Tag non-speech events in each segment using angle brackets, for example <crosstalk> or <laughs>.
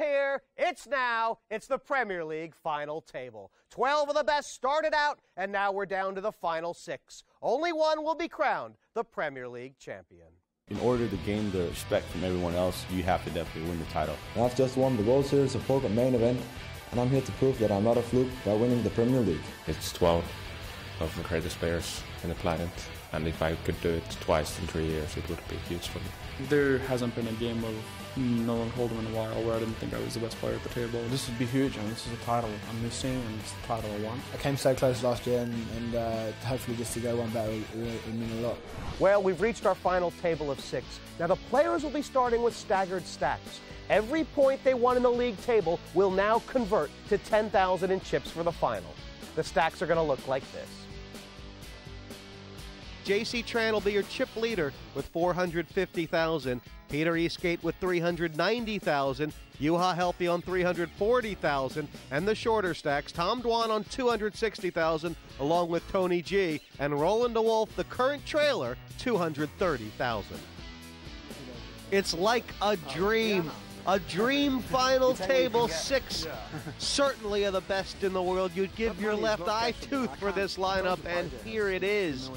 It's here, it's now, it's the Premier League final table. 12 of the best started out, and now we're down to the final six. Only one will be crowned the Premier League champion. In order to gain the respect from everyone else, you have to definitely win the title. I've just won the World Series of Poker main event, and I'm here to prove that I'm not a fluke by winning the Premier League. It's 12 of the greatest players in the planet, and if I could do it twice in three years, it would be huge for me. There hasn't been a game of No Limit Hold'em in a while where I didn't think I was the best player at the table. This would be huge, and this is a title I'm missing, and it's the title I want. I came so close last year, and, and uh, hopefully just to go one better would mean a lot. Well, we've reached our final table of six. Now, the players will be starting with staggered stacks. Every point they won in the league table will now convert to 10,000 in chips for the final. The stacks are going to look like this. JC Tran will be your chip leader with 450,000. Peter Eastgate with 390,000. Juha Helppi on 340,000. And the shorter stacks, Tom Dwan on 260,000, along with Tony G. And Roland De Wolfe, the current trailer, 230,000. It's like a dream. A dream final table six. <laughs> Certainly are the best in the world. You'd give your left eye tooth for this lineup, and here it is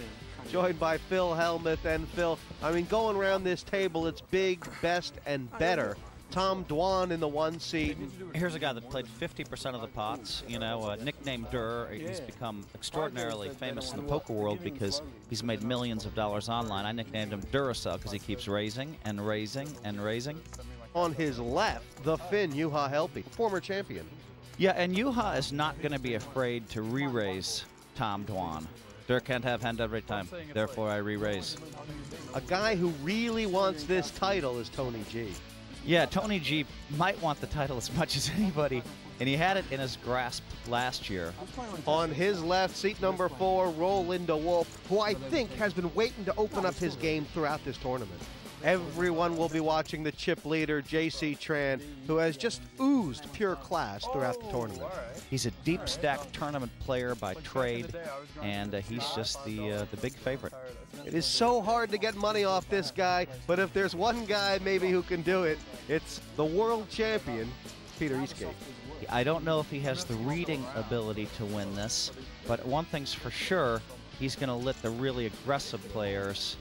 joined by Phil Hellmuth. And Phil, I mean, going around this table, it's big, best, and better. Tom Dwan in the one seat. Here's a guy that played 50% of the pots. You know, uh, nicknamed Durr. He's become extraordinarily famous in the poker world because he's made millions of dollars online. I nicknamed him Duracell because he keeps raising and raising and raising. On his left, the Finn Juha Helppi, former champion. Yeah, and Juha is not going to be afraid to re-raise Tom Dwan. Dirk can't have hand every time. Therefore, I re-raise. A guy who really wants this title is Tony G. Yeah, Tony G might want the title as much as anybody, and he had it in his grasp last year. On his left, seat number four, Roland De Wolfe, who I think has been waiting to open up his game throughout this tournament. Everyone will be watching the chip leader, J.C. Tran, who has just oozed pure class throughout the tournament. He's a deep stack tournament player by trade, and uh, he's just the uh, the big favorite. It is so hard to get money off this guy, but if there's one guy maybe who can do it, it's the world champion, Peter Eastgate. I don't know if he has the reading ability to win this, but one thing's for sure, he's going to let the really aggressive players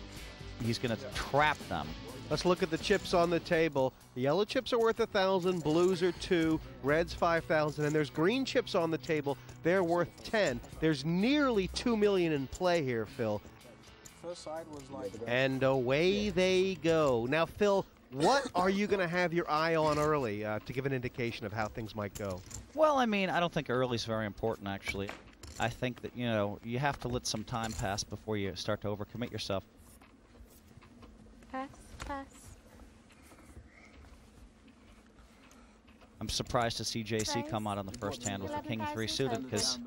he's going to trap them. Let's look at the chips on the table. The yellow chips are worth a thousand, blues are two, reds five thousand, and there's green chips on the table. They're worth ten. There's nearly two million in play here, Phil. And away they go. Now, Phil, what are you going to have your eye on early uh, to give an indication of how things might go? Well, I mean, I don't think early is very important, actually. I think that, you know, you have to let some time pass before you start to overcommit yourself. Pass, pass. I'm surprised to see JC come out on the first hand with the king three suited because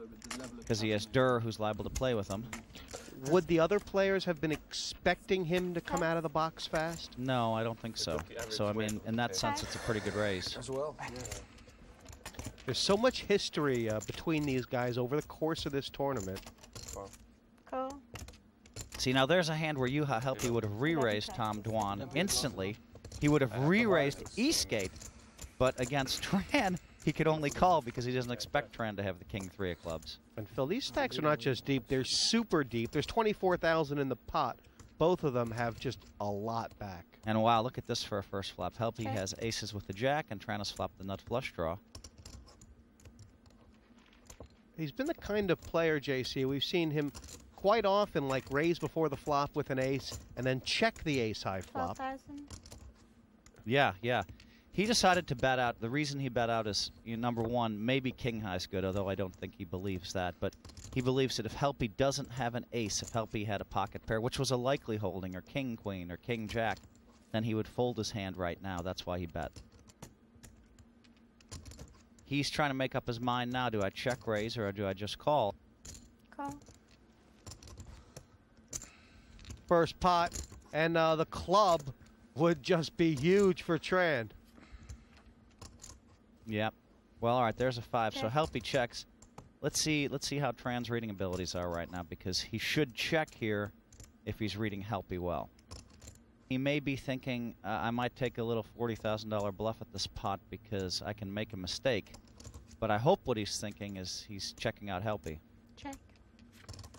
because he has Durr who's liable to play with him. Would the other players have been expecting him to come out of the box fast? No, I don't think so. So I mean, in that sense, it's a pretty good raise. As well. There's so much history uh, between these guys over the course of this tournament. Cool. See, now there's a hand where Juha Helppi would have re-raised Tom Dwan instantly. He would have re-raised Eastgate, but against <laughs> Tran, he could only call because he doesn't expect Tran to have the king three of clubs. And Phil, these stacks are not just deep; they're super deep. There's 24,000 in the pot. Both of them have just a lot back. And wow, look at this for a first flop. Helppi has aces with the jack, and Tran has flopped the nut flush draw. He's been the kind of player, JC. We've seen him quite often like raise before the flop with an ace and then check the ace high flop. 12,000. Yeah, yeah. He decided to bet out. The reason he bet out is you know, number one, maybe king high is good, although I don't think he believes that. But he believes that if Helppi doesn't have an ace, if Helppi had a pocket pair, which was a likely holding, or king queen, or king jack, then he would fold his hand right now. That's why he bet. He's trying to make up his mind now. Do I check raise or do I just call? Call. First pot, and uh, the club would just be huge for Tran. Yep. Well, all right. There's a five. So Okay. Helppi checks. Let's see. Let's see how Tran's reading abilities are right now because he should check here if he's reading Helppi well. he may be thinking, uh, I might take a little $40,000 bluff at this pot because I can make a mistake. But I hope what he's thinking is he's checking out Helppi.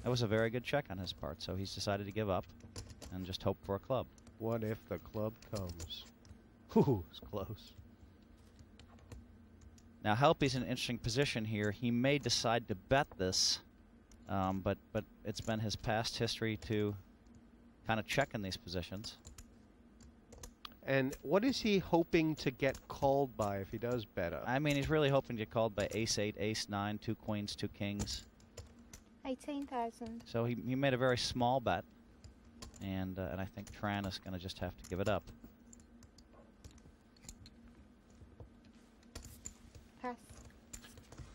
That was a very good check on his part, so he's decided to give up and just hope for a club. What if the club comes? Ooh, it's close. Now, Helppi's in an interesting position here. He may decide to bet this, um, but but it's been his past history to kind of check in these positions. And what is he hoping to get called by if he does bet up? I mean, he's really hoping to get called by Ace Eight, Ace Nine, two Queens, two Kings. 18,000. So he he made a very small bet, and uh, and I think Tran is going to just have to give it up. Pass.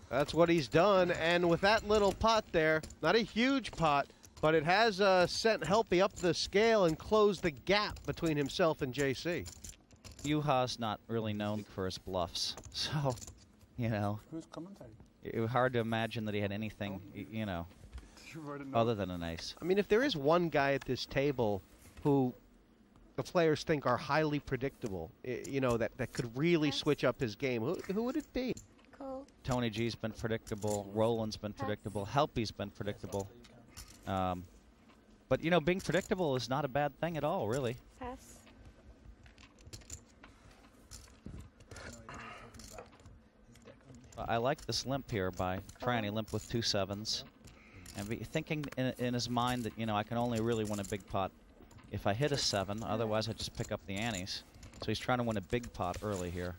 That's what he's done, and with that little pot there, not a huge pot, but it has uh, sent Helppi up the scale and closed the gap between himself and JC. Juha's not really known for his bluffs, <laughs> so you know Who's commentating? it was hard to imagine that he had anything, y- you know, You already know. Other than an ace. I mean, if there is one guy at this table who the players think are highly predictable, you know, that, that could really Yes. switch up his game, who, who would it be? Call. Tony G's been predictable. Roland's been predictable. Helppi's been predictable. Um, but you know, being predictable is not a bad thing at all, really. Pass. I like this limp here by trying to limp with two sevens, and be thinking in, in his mind that you know I can only really win a big pot if I hit a seven. Otherwise, I just pick up the antes. So he's trying to win a big pot early here.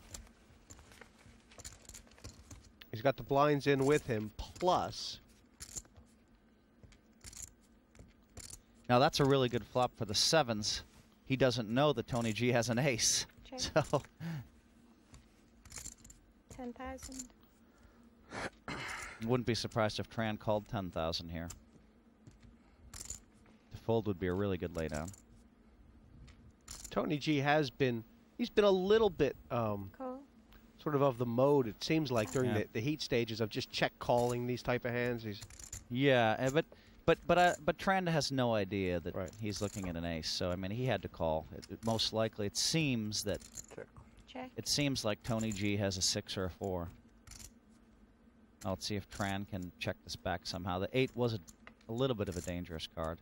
He's got the blinds in with him, plus Now that's a really good flop for the sevens. He doesn't know that Tony G has an ace. Check. So 10,000. <laughs> wouldn't be surprised if Tran called 10,000 here. The fold would be a really good laydown. Tony G has been, he's been a little bit um, Call. sort of of the mode, it seems like, during Yeah. the, the heat stages of just check calling these type of hands. He's Yeah, eh, but but but uh, but Tranda has no idea that Right. he's looking at an ace. So I mean, he had to call. It, it- most likely, it seems that Check. Check. it seems like Tony G has a six or a four. Now, let's see if Tran can check this back somehow. The eight was a, a little bit of a dangerous card.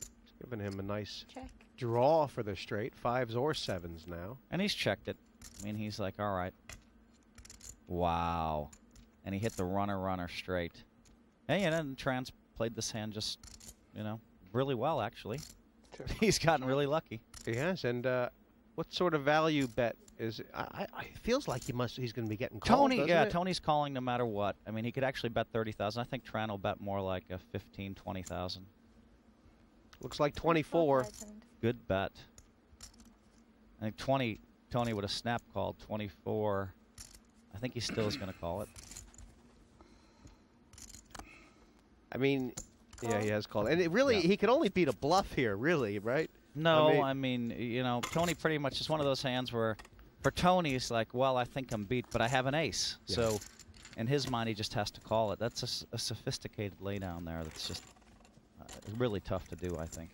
It's giving him a nice Check. draw for the straight, fives or sevens now. And he's checked it. I mean, he's like, all right. Wow. And he hit the runner, runner straight. Hey, and then Trans played this hand just, you know, really well, actually. <laughs> He's gotten really lucky. He has, and uh, what sort of value bet is? I, I, I it feels like he must. He's going to be getting called. Tony, yeah, it? Tony's calling no matter what. I mean, he could actually bet 30,000. I think Tran will bet more like a 15, 20,000. Looks like 24. Good bet. I think 20, Tony would have snap called. 24, I think he still is going to call it. I mean, yeah, he has called, and it really Yeah. he could only beat a bluff here, really, right? No, I mean- mean, you know, Tony pretty much is one of those hands where, for Tony, it's like, well, I think I'm beat, but I have an ace. Yeah. So, in his mind, he just has to call it. That's a sophisticated laydown there. That's just uh, really tough to do, I think.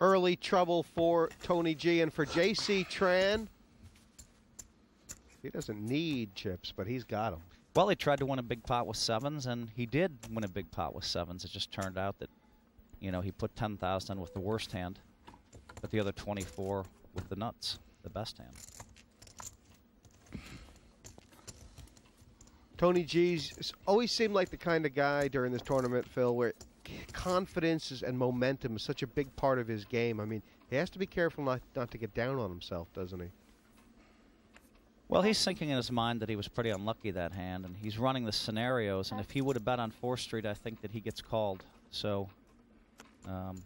Early trouble for Tony G and for JC Tran. He doesn't need chips, but he's got them. Well, he tried to win a big pot with sevens, and he did win a big pot with sevens. It just turned out that, you know, he put 10,000 with the worst hand, but the other 24 with the nuts, the best hand. Tony G's always seemed like the kind of guy during this tournament, Phil, where confidence and momentum is such a big part of his game. I mean, he has to be careful not not to get down on himself, doesn't he? Well, he's thinking in his mind that he was pretty unlucky that hand, and he's running the scenarios. And if he would have bet on 4th Street, I think that he gets called. So, um.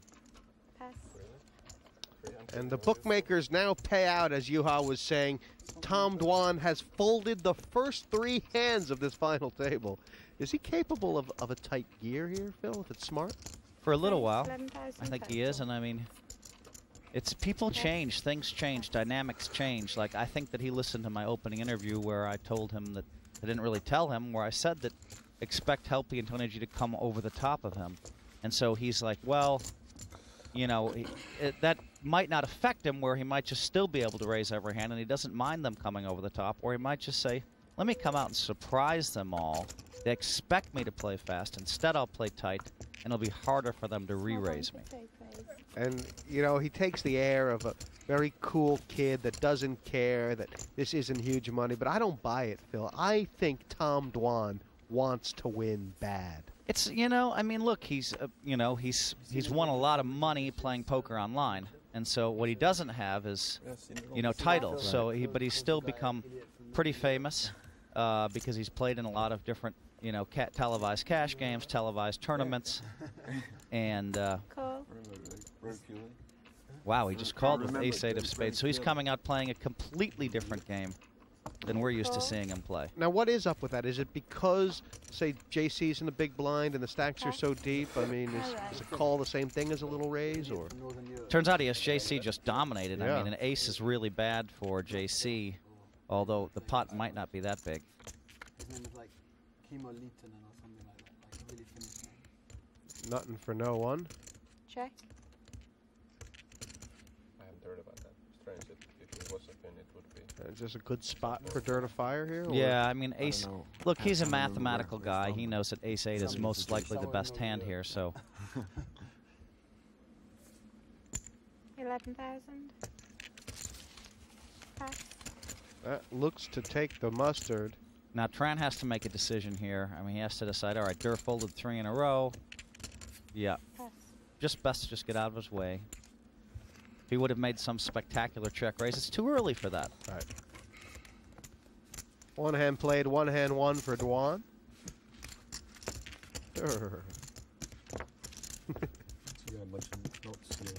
And the bookmakers now pay out, as Juha was saying. Tom Dwan has folded the first three hands of this final table. Is he capable of, of a tight gear here, Phil, if it's smart? for a little while, I think he is. And I mean, it's people change, things change, dynamics change. Like I think that he listened to my opening interview where I told him that I didn't really tell him where I said that expect Helppi and Tony G to come over the top of him, and so he's like, well, you know, he, it, that might not affect him where he might just still be able to raise every hand and he doesn't mind them coming over the top, or he might just say, let me come out and surprise them all. They expect me to play fast. Instead, I'll play tight, and it'll be harder for them to re-raise me. And, you know, he takes the air of a very cool kid that doesn't care that this isn't huge money, but I don't buy it, Phil. I think Tom Dwan wants to win bad. It's you know, I mean, look, he's uh, you know he's he's won a lot of money playing poker online, and so what he doesn't have is you know titles. So he, but he's still become pretty famous uh, because he's played in a lot of different you know televised cash games, televised tournaments, and uh, wow, he just called with ace eight of spades. So he's coming out playing a completely different game than we're used to seeing him play. Now, what is up with that? Is it because, say, JC's in the big blind and the stacks are so deep? I mean, is, is a call the same thing as a little raise, or Turns out he has JC just dominated. Yeah. I mean, an ace is really bad for JC, although the pot might not be that big. His name is like Kimo Liitonen or something like that. Like really Finnish nothing for no one? Check. I haven't heard about that. Strange. It, if it was a Finn, it would be. Uh, Is this a good spot for Dirt of Fire here? or- Yeah, I mean, ace. know. Look, he's a mathematical guy. He knows that ace eight is most likely the best hand here. So <laughs> Eleven thousand. That looks to take the mustard. now Tran has to make a decision here. I mean, he has to decide. All right, Dur folded three in a row. Yeah, Pass. just best to just get out of his way. He would have made some spectacular check raise, it's too early for that. Right. One hand played, one hand won for Dwan. Err. You got a bunch of notes here.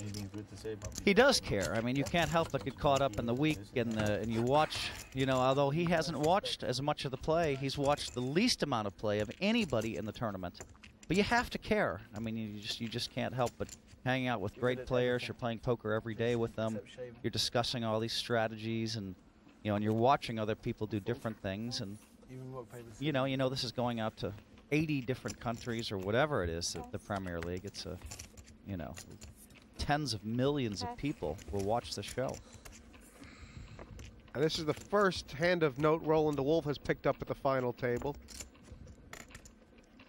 Anything <laughs> good to say about He does care. I mean, you can't help but get caught up in the week and the, and you watch. You know, although he hasn't watched as much of the play, he's watched the least amount of play of anybody in the tournament. But you have to care. I mean, you just you just can't help but hang out with great players. You're playing poker every day with them. You're discussing all these strategies, and you know, and you're watching other people do different things. And Even rock, paper, you know, you know, this is going out to 80 different countries or whatever it is. The, the Premier League. It's a, you know, tens of millions of people will watch the show. And this is the first hand of note Roland De Wolfe has picked up at the final table.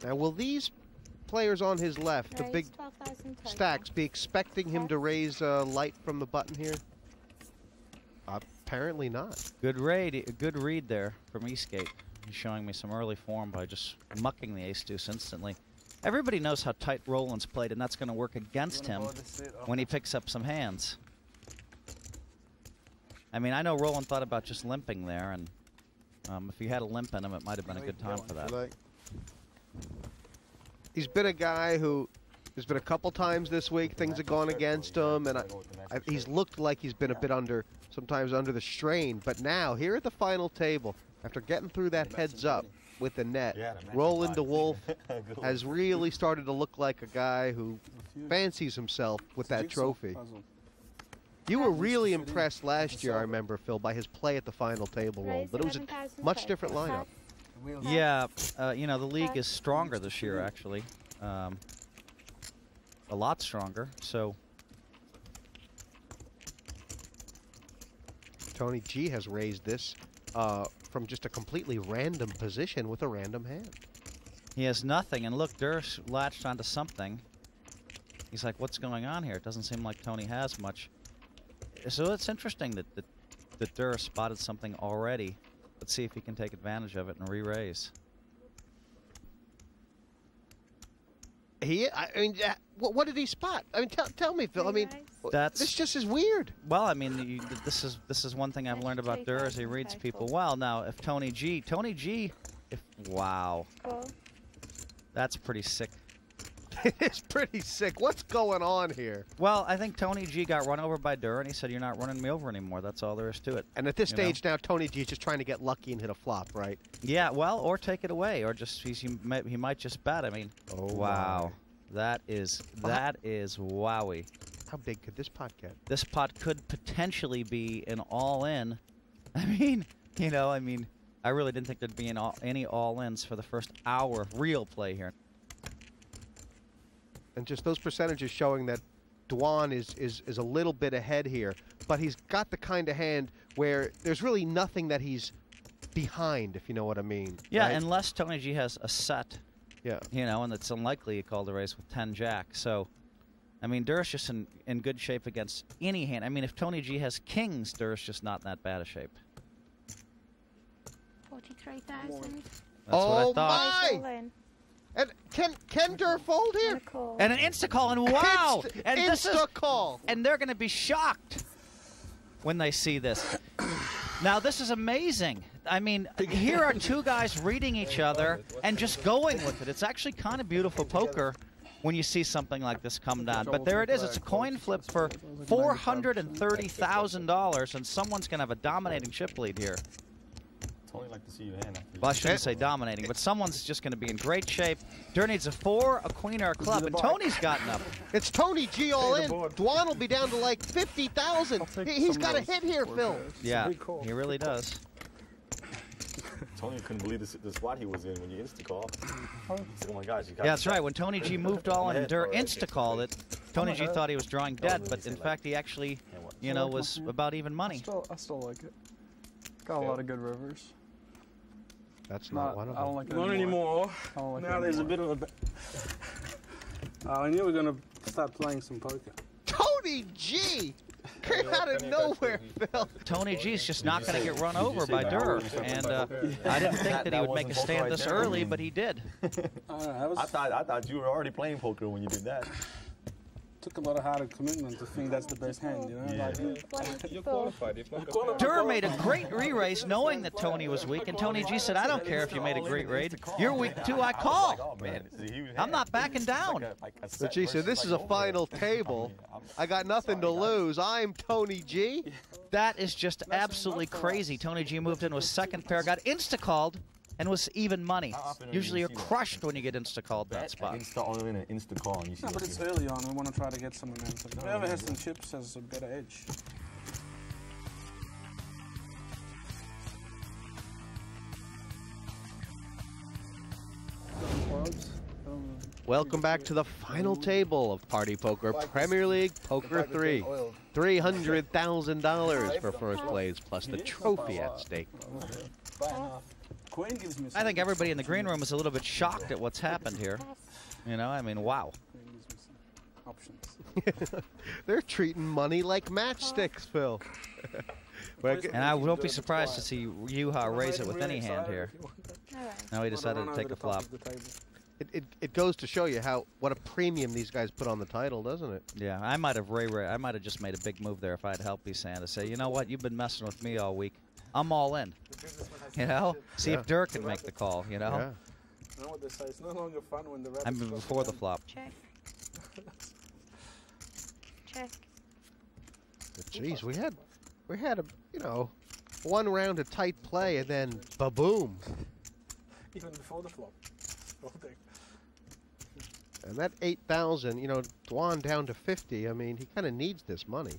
Now, will these players on his left, the big stacks, be expecting him to raise uh, light from the button here? Apparently not. Good raid, good read there from Eastgate. He's showing me some early form by just mucking the ace deuce instantly. Everybody knows how tight Roland's played, and that's going to work against him when he picks up some hands. I mean, I know Roland thought about just limping there, and um, if he had a limp in him, it might have been a good time for that. He's been a guy who there's been a couple times this week things have gone against him, and I, I, he's looked like he's been a bit under, sometimes under the strain. But now here at the final table, after getting through that heads up with the net, the Roland is De Wolfe <laughs> has really started to look like a guy who fancies himself with that trophy. You were really impressed last year, I remember, Phil, by his play at the final table roll, but it was a much different lineup. Pass. Yeah, uh, you know, the league is stronger this year, actually. Um, a lot stronger. So, Tony G has raised this uh, from just a completely random position with a random hand. He has nothing, and look, Durst latched onto something. He's like, "What's going on here?" It doesn't seem like Tony has much. So it's interesting that that, that Durst spotted something already. Let's see if he can take advantage of it and re-raise. He, I I mean, what, what did he spot? I mean, tell, tell me, Phil. I mean, w- That's- this just is weird. Well, I mean, you, this is this is one thing I've learned about Durr is he reads people well. Now, if Tony G, Tony G, if wow, Call. that's pretty sick. <laughs> it's pretty sick. What's going on here? Well, I think Tony G got run over by Durr, and he said, "You're not running me over anymore." That's all there is to it. And at this You know? stage now, Tony G is just trying to get lucky and hit a flop, right? Yeah, well, or take it away, or just he's, he, might, he might just bet. I mean, Oh, wow, that is that is wowie. How big could this pot get? This pot could potentially be an all-in. <laughs> I mean, you know, I mean, I really didn't think there'd be an all, any all-ins for the first hour of real play here. And just those percentages showing that Dwan is, is, is a little bit ahead here, but he's got the kind of hand where there's really nothing that he's behind, if you know what I mean. Yeah, right? unless Tony G has a set, yeah, you know, and it's unlikely he called the race with 10 jack. So, I mean, Durr's just in, in good shape against any hand. I mean, if Tony G has kings, Durr's just not in that bad a shape. 43,000. That's oh what I oh thought. All in. And can can Dur fold here? And a call. And an insta call, and wow! Insta- and this is insta call. and they're going to be shocked when they see this. Now, this is amazing. I mean, here are two guys reading each other and just going with it. It's actually kind of beautiful poker when you see something like this come down. But there it is. It's a coin flip for $430,000, and someone's going to have a dominating chip lead here. Tony like to see you hand after Well, I shouldn't say dominating, but someone's just going to be in great shape. Dur needs a four, a queen, or a club, and Tony's gotten up. It's Tony G all in. Dwan will be down to like 50,000. He, he's got a hit here, Phil. Yeah, he really does. Tony couldn't believe the, the spot he was in when you insta call. He "Oh my gosh!" You got Yeah, that's right. When Tony G <laughs> moved all in and Dur insta called it, Tony G thought he was drawing dead, but in fact he actually, you know, was about even I money. still, I still like it. Got a lot of good rivers. That's not, Not, one of them. I them. don't like it Not anymore. anymore. I don't like Now it there's a bit of a. <laughs> Uh, I knew we were gonna start playing some poker. Tony G came out of nowhere, Phil. Tony G's just not going to get run over by Dur, and uh, I didn't think that he would make a stand this early, but he did. Uh, that was, I thought I thought you were already playing poker when you did that. Took a lot of hard commitment to think that's the best hand, you know? Yeah. Like, You're qualified. Dur made a great re-raise knowing that Tony was weak, and Tony G said, I don't care if you made a great raid. You're weak too, I call. Oh man, I'm not backing down. But G said, this is a final table. I got nothing to lose. I'm Tony G. That is just absolutely crazy. Tony G moved in with second pair, got insta-called, and was even money. Usually you you're see that? crushed when you get insta-called that spot. Insta all in an insta call and you see no, but it's you- early on. We want to try to get some momentum. Whoever has some chips has a better edge. Welcome back to the final table of Party Poker Premier League Poker 3. $300,000 for first place, plus the trophy at stake. Queen gives me I think everybody in the green room is a little bit shocked at what's happened here. You know, I mean, wow. <laughs> Queen gives me some options. <laughs> They're treating money like matchsticks, Phil. <laughs> And I won't be surprised to see Juha raise it with any hand here. Now he decided to take a flop. it, it, it goes to show you how what a premium these guys put on the title, doesn't it? Yeah, I might have Ray Ray. I might have just made a big move there if I had helped Isan to say, you know what, you've been messing with me all week. I'm all in. You know, see Yeah. if Dirk can make the call. You know, Yeah. You know what they say? It's no longer fun when the I mean before the flop. Check. Check. But Jeez, we had we had a you know one round of tight play and then ba boom, Even before the flop. All day. and that eight thousand, you know, Dwan down to fifty. I mean, he kind of needs this money.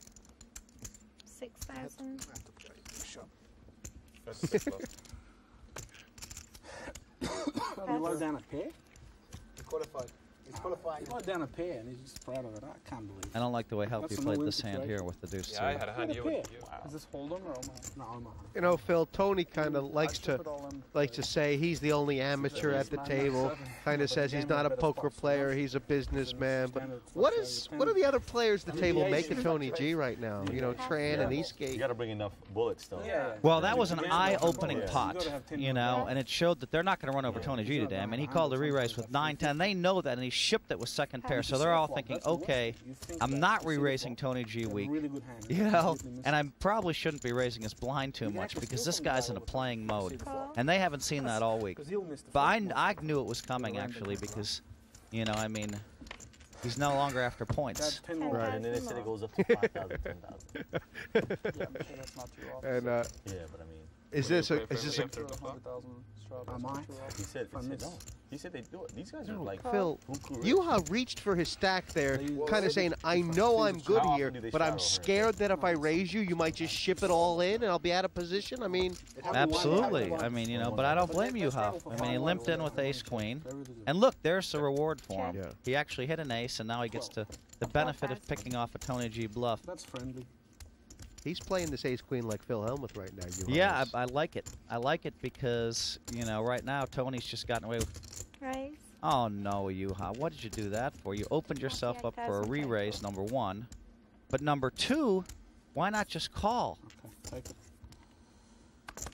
6,000. I have to play the shot. Well, we low down a pair. You Qualified. He's qualifying. Low down a pair, and he's just proud of it. I can't believe. I don't like the way Helpy played no-win this hand here with the deuce Yeah, I had a hand Look you at you. pair. Is this Hold'em or Omaha? No, Omaha. You know, Phil, Tony kind of likes to took it all in likes to say he's the only amateur at the table. Kind of says he's not a poker player, he's a businessman. But what is what are the other players at the table making Tony G right now? You know, Tran and Eastgate. You got to bring enough bullets though. Yeah. Well, that was an eye-opening pot, You gotta have 10 you know, and it showed that they're not going to run over Tony G today. I mean, he called a re-raise with 9-10. They know that, and he shipped that was second pair, so they're all thinking, okay, I'm not re-raising Tony G weak, Really good hand. <laughs> you know, and. I probably shouldn't be raising his blind too much because this guy's in a playing mode, and they haven't seen that all week. 'Cause he'll miss the But I. I knew it was coming actually because, you know, I mean, he's no longer after points. That's 10 more. Right. And then they said it goes up to <laughs> 5,000, 10,000. Yeah, I'm sure that's not too off. <laughs> And uh, Yeah, but I mean, Is this a, is this a, Am I? He said, If I he said no. He said they do it. These guys are like Phil, Buku rich. Juha reached for his stack there, kind of saying, I know I'm good here, but I'm scared that if I raise you, you might just ship it all in and I'll be out of position. I mean, Absolutely. I mean, you know, but I don't blame you, Huff. I mean, he limped in with ace queen. And look, there's the reward for him. He actually hit an ace, and now he gets to the benefit of picking off a Tony G bluff. That's friendly. He's playing this ace queen like Phil Hellmuth right now. Juha Yeah. I, I like it. I like it because, you know, right now Tony's just gotten away with. Raise. Oh no, Juha, what did you do that for? You opened yourself up for a re-raise, number one. But number two, why not just call? Okay, take it.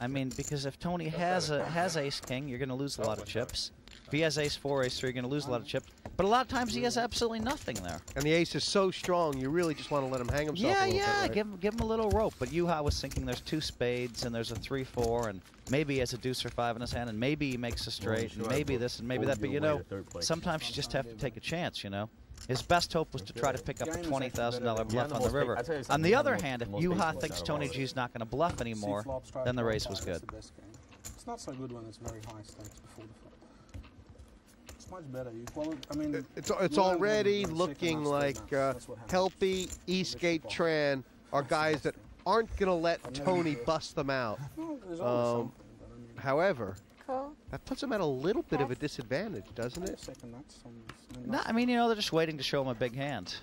I mean, because if Tony has a has ace king, you're going to lose a lot of chips. If he has ace four, ace three, you're going to lose a lot of chips. But a lot of times he has absolutely nothing there. and the ace is so strong, you really just want to let him hang himself Yeah, a yeah, bit, right? give him give him a little rope. But Juha was thinking there's two spades and there's a three four and maybe he has a deuce or five in his hand and maybe he makes a straight and sure, maybe but this and maybe that. But you know, to third place. sometimes you just have to take a chance. You know, his best hope was to try to pick up a twenty thousand dollar bluff on the river. I tell you On the other hand, if most Juha thinks Tony all of G's not going to bluff anymore, then the race was good. the best game. It's not so good when it's very high stakes before the flop. It's much better. You quali- I mean, It- It's, it's already looking like stage now. uh, That's what happens. Helppi, Eastgate, Tran are guys that aren't going to let Tony bust them out. <laughs> No, there's always Um, something, but I mean, However, Call. that puts them at a little bit of a disadvantage, doesn't it? second, that's some- I mean, No, I mean you know they're just waiting to show him a big hand.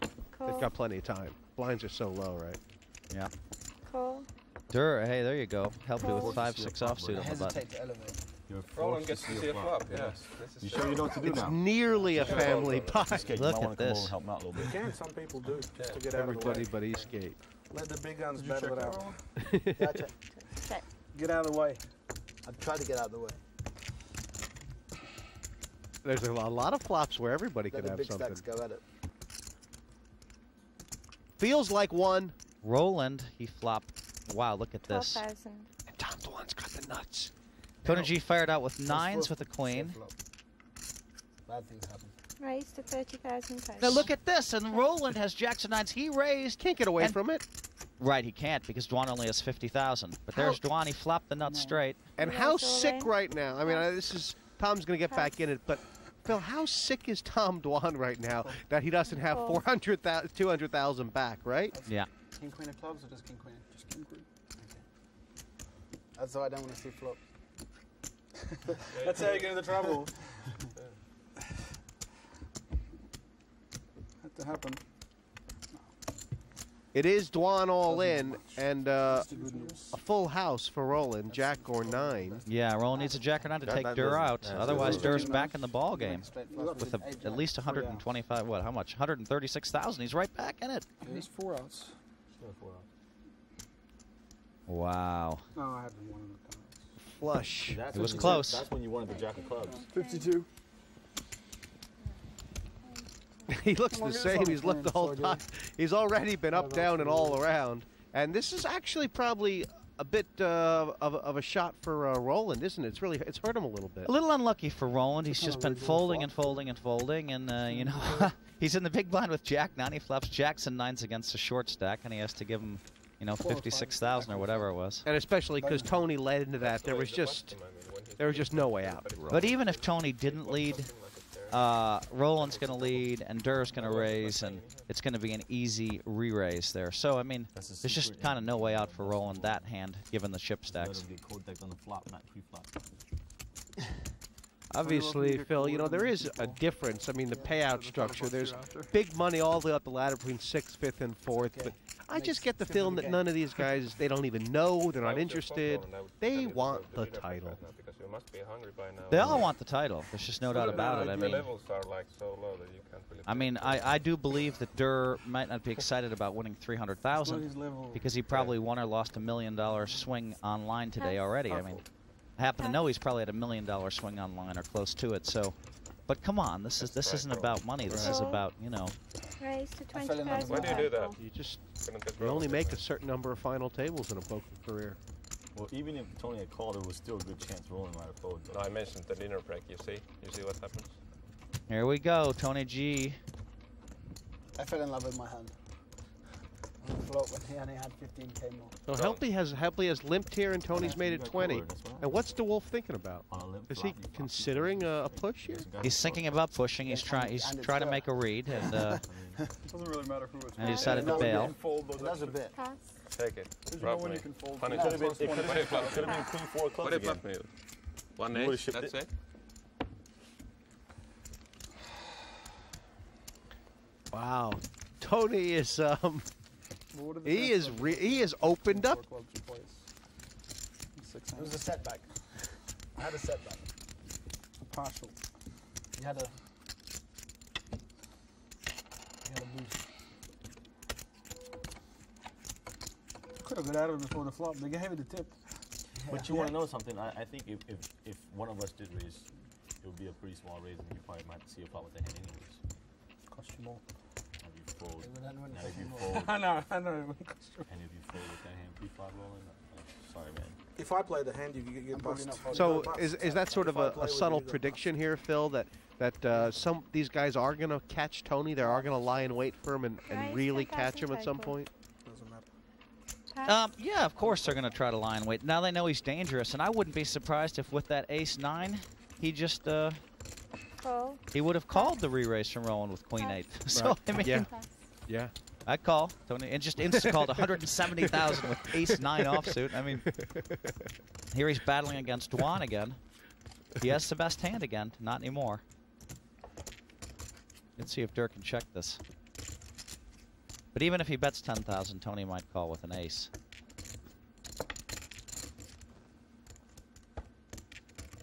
They've got plenty of time. Blinds are so low, right? Yeah. Call. Dur, hey, there you go. Help you with five six offsuit on the button. To elevate. You're Roland forced gets to see a flop. Yes. You sure you know what to do It's now? nearly a family pie. Eastgate, you Look might at want come this. and help him out a little bit. Can some people do just to get out of the Everybody way. but Eastgate. Let the big guns battle it out. <laughs> Gotcha. Check. Get out of the way. I tried to get out of the way. There's a lot of flops where everybody Let could the have big something. stacks go at it. Feels like one. Roland, he flopped. Wow, look at Twelve this. thousand. And Tom Dwan's got the nuts. Tony G fired out with nines with a queen. Flip. Bad things happen. Raise to thirty thousand. Now look at this, and Roland has jacks and nines. He raised. Can't get away And- from it. Right, he can't because Dwan only has fifty thousand. But How- there's Dwan. He flopped the nuts straight. And how sick right. right now? I mean, I, this is Tom's going to get back in it, but Phil, how sick is Tom <laughs> Dwan right now that he doesn't have Oh. 400,000, 200,000 back, right? Yeah. King queen of clubs or just king queen? Just king queen. Okay. That's why I don't want to see flop. <laughs> That's how you get into trouble. <laughs> Had to happen. It is Dwan all in, and uh, That's the good news. a full house for Roland, Jack or nine. Yeah, Roland needs a jack or nine to That- take that Dur out. yeah, Otherwise, that doesn't- Dur's back in the ball game Straight You flush got with a, at least 125. What? How much? 136,000. He's right back in it. There's four outs. Wow. No, I had one of the cards. Flush. That's It was you- close. That's when you wanted the jack of clubs. 52. <laughs> he looks the same. He's looked the whole time. He's already been up, down, and all around. And this is actually probably a bit uh, of, of a shot for uh, Roland, isn't it? It's really it's hurt him a little bit. A little unlucky for Roland. He's just been folding and folding and folding, and uh, you know, <laughs> he's in the big blind with Jack nine. He flops jacks and nines against a short stack, and he has to give him, you know, 56,000 or five fifty-six thousand or whatever it was. And especially because Tony led into that, there was just there was just no way out. But even if Tony didn't lead, uh, Roland's going to lead, and Dur's going to raise, and it's going to be an easy re-raise there. So I mean, there's just kind of no way out for Roland that hand, given the chip stacks. him get code decked on the flop, not pre-flop. Obviously, Phil, you know there is a difference. I mean, the payout structure. There's big money all the way up the ladder between sixth, fifth, and fourth. But I just get the feeling that none of these <laughs> guys they don't even know. They're not interested. They want the title. Because you must be hungry by now. They all want the title. There's just no doubt about it. I mean, levels are like so low that you can't really. I mean, I, I do believe that Dur might not be excited about winning three hundred Well, thousand his level. because he probably won or lost a million dollar swing online today already. I mean, I happen to know he's probably at a million dollar swing online or close to it. So, but come on, this is this isn't about money. This is about you know. Raise to I twenty fell in love thousand. with Why do you do that? You just you only make a certain number of final tables in a poker career. Well, even if Tony had called, there was still a good chance Roland might have folded. No, I mentioned the dinner break. You see, you see what happens. Here we go, Tony G. I fell in love with my hand. To the flop when he only had 15k more. So Helppi has Helppi has limped here, and Tony's made it 20. And what's De Wolfe thinking about? Is he considering a, a push here? He's thinking about pushing. He's trying. He's trying to make a read, and uh, <laughs> Doesn't really matter who it's and he decided to bail. It does a bit. Pass. Take it. Because you know when you can fold. Funny. two Could've plus been- it one could've been- plus been queen four clubs again. up? One ace. That's it. it. Wow, Tony is um he is re- he is opened up. Six It was a setback. I had a setback. A partial. You had a. You had a boost. Could have got out of it before the flop. They gave me the tip. But you want to know something? I, I think if, if, if one of us did raise, it would be a pretty small raise, and you probably might see a flop with the hand anyways. Cost you more. And if you fold, It would then win and if you fold, I know, I know. it would you- and if you fold with that hand pre-flop rolling, uh, sorry man. If I play the hand, you get, get I'm bust. So You is is that sort If of I a, play a subtle prediction here, Phil? That that uh, some these guys are gonna catch Tony. They are gonna lie in wait for him and, and really catch him at some point. bust. Doesn't matter. Pass. Um, yeah, of course they're going to try to lie in wait. Now they know he's dangerous, and I wouldn't be surprised if with that ace nine, he just uh, Call. he would have called the re-raise from Roland with queen eight. <laughs> so I mean, Yeah. Pass. Yeah. I call Tony and just insta called 170,000 with ace nine offsuit. I mean, here he's battling against Dwan again. He has the best hand again, not anymore. Let's see if Dirk can check this. But even if he bets 10,000, Tony might call with an ace.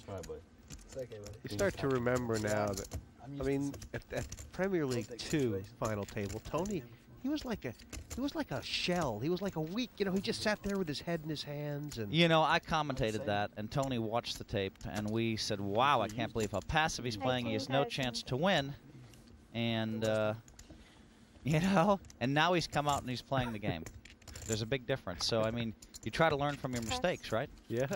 Try, buddy. It's okay. You start to remember now that I'm I used to mean at, at Premier League Two final table, Tony he was like a he was like a shell. He was like a weak. You know, he just sat there with his head in his hands and. You know, I commentated that, and Tony watched the tape, and we said, "Wow, I can't believe how passive he's playing. He has no chance to win." And uh, you know, and now he's come out and he's playing the game. <laughs> There's a big difference. So I mean, you try to learn from your mistakes, right? Yeah.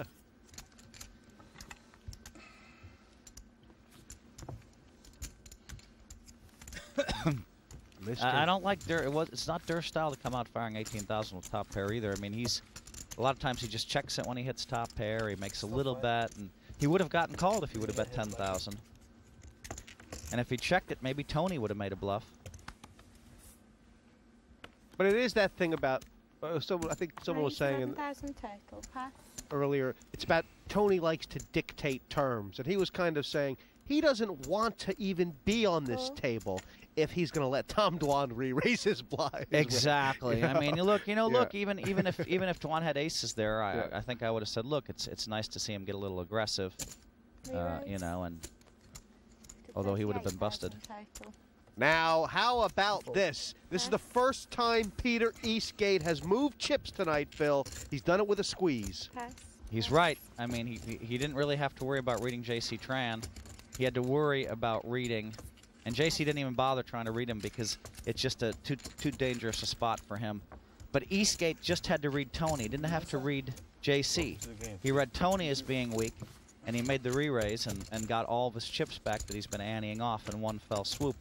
Mr. I, I don't like Dur. It was, it's not Dur's style to come out firing 18,000 with top pair either. I mean, he's a lot of times he just checks it when he hits top pair. He makes a little bet, and he would have gotten called if he would have bet 10,000. And if he checked it, maybe Tony would have made a bluff. But it is that thing about. Uh, someone, I think someone was saying in, total. Pass. earlier. It's about Tony likes to dictate terms, and he was kind of saying he doesn't want to even be on this table if he's going to let Tom Dwan re-raise his blind. Exactly. I mean, you look, you know, Yeah. look. Even even if even if Dwan had aces there, I, Yeah. I think I would have said, look, it's it's nice to see him get a little aggressive, uh, you know, and although he would have been busted. Now, how about this? This is the first time Peter Eastgate has moved chips tonight, Phil. He's done it with a squeeze. Pass. He's right. I mean, he, he he didn't really have to worry about reading J.C. Tran. He had to worry about reading, and J.C. didn't even bother trying to read him because it's just a too too dangerous a spot for him. But Eastgate just had to read Tony. Didn't have to read J.C. He read Tony as being weak, and he made the re-raise and, and got all of his chips back that he's been anteing off in one fell swoop.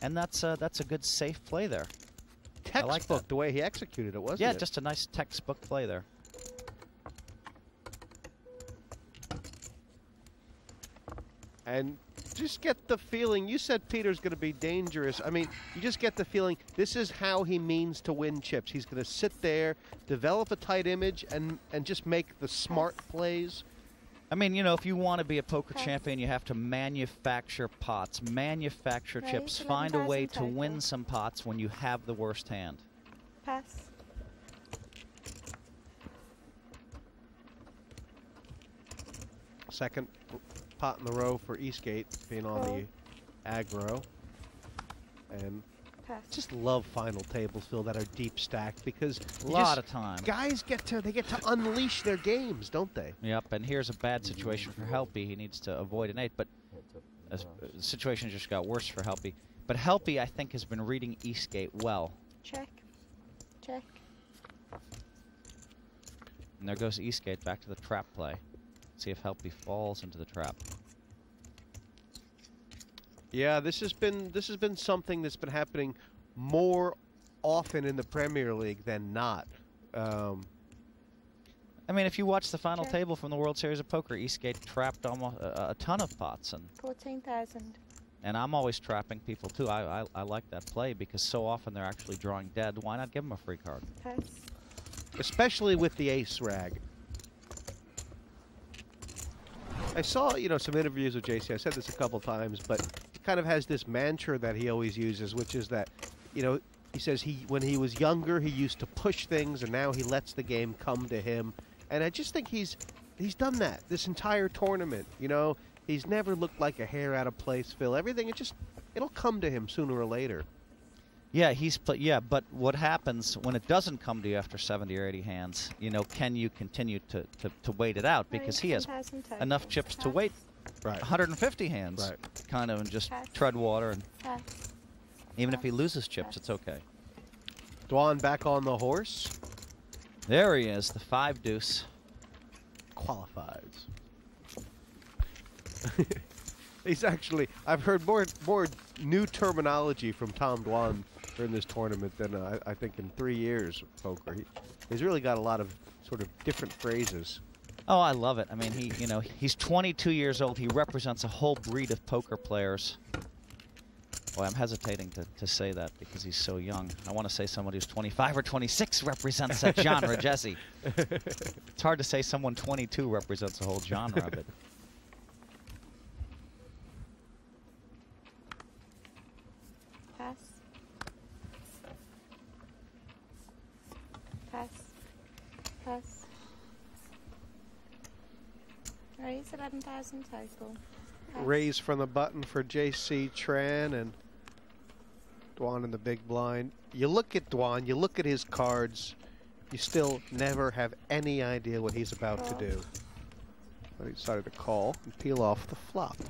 And that's a, that's a good safe play there. I Textbook, like that. the way he executed it, wasn't yeah, it? just a nice textbook play there. and just get the feeling you said Peter's going to be dangerous. I mean, you just get the feeling this is how he means to win chips. He's going to sit there, develop a tight image, and and just make the smart plays. I mean, you know, if you want to be a poker Okay. champion, you have to manufacture pots, manufacture Right, chips, find a way to win some pots when you have the worst hand. Pass. Second pot in the row for Eastgate being on the aggro, and Pass. just love final tables, Phil, that are deep stacked because A lot just- of time. guys get to they get to unleash their games, don't they? Yep, and here's a bad situation for Helppi. He needs to avoid an eight, but as, uh, the situation just got worse for Helppi. But Helppi, I think, has been reading Eastgate well. Check. Check. And there goes Eastgate back to the trap play. See if Helppi falls into the trap. Yeah, this has been this has been something that's been happening more often in the Premier League than not. Um, I mean, if you watch the final table from the World Series of Poker, Eastgate trapped almost a, a ton of pots, and 14,000. and I'm always trapping people too. I, I I like that play because so often they're actually drawing dead. Why not give them a free card? Pass. especially with the ace rag. I saw, you know, some interviews with JC. I said this a couple times, but he kind of has this mantra that he always uses, which is that, you know, he says he when he was younger he used to push things, and now he lets the game come to him. And I just think he's he's done that this entire tournament. You know, he's never looked like a hair out of place, Phil. Everything it just it'll come to him sooner or later. Yeah, he's pl- yeah, but what happens when it doesn't come to you after 70 or 80 hands? You know, can you continue to, to, to wait it out because he has 10,000 total. enough chips to wait Right. 150 hands, Right. kind of, and just Pass. tread water. And Pass. even if he loses chips, it's okay. Dwan back on the horse. There he is, the five deuce. qualifies. <laughs> He's actually I've heard more more new terminology from Tom Dwan during this tournament than uh, I, I think in three years of poker. He, he's really got a lot of sort of different phrases. Oh, I love it. I mean, he, you know, he's 22 years old. He represents a whole breed of poker players. Well, I'm hesitating to, to say that because he's so young. I want to say somebody who's 25 or 26 represents that <laughs> genre, Jesse. It's hard to say someone 22 represents a whole genre, but Pass. Pass. Pass. Raise 11,000 total. Pass. Raise from the button for JC Tran and Dwan in the big blind. You look at Dwan, you look at his cards, you still never have any idea what he's about to do. Oh. But he decided to call and peel off the flop. <coughs>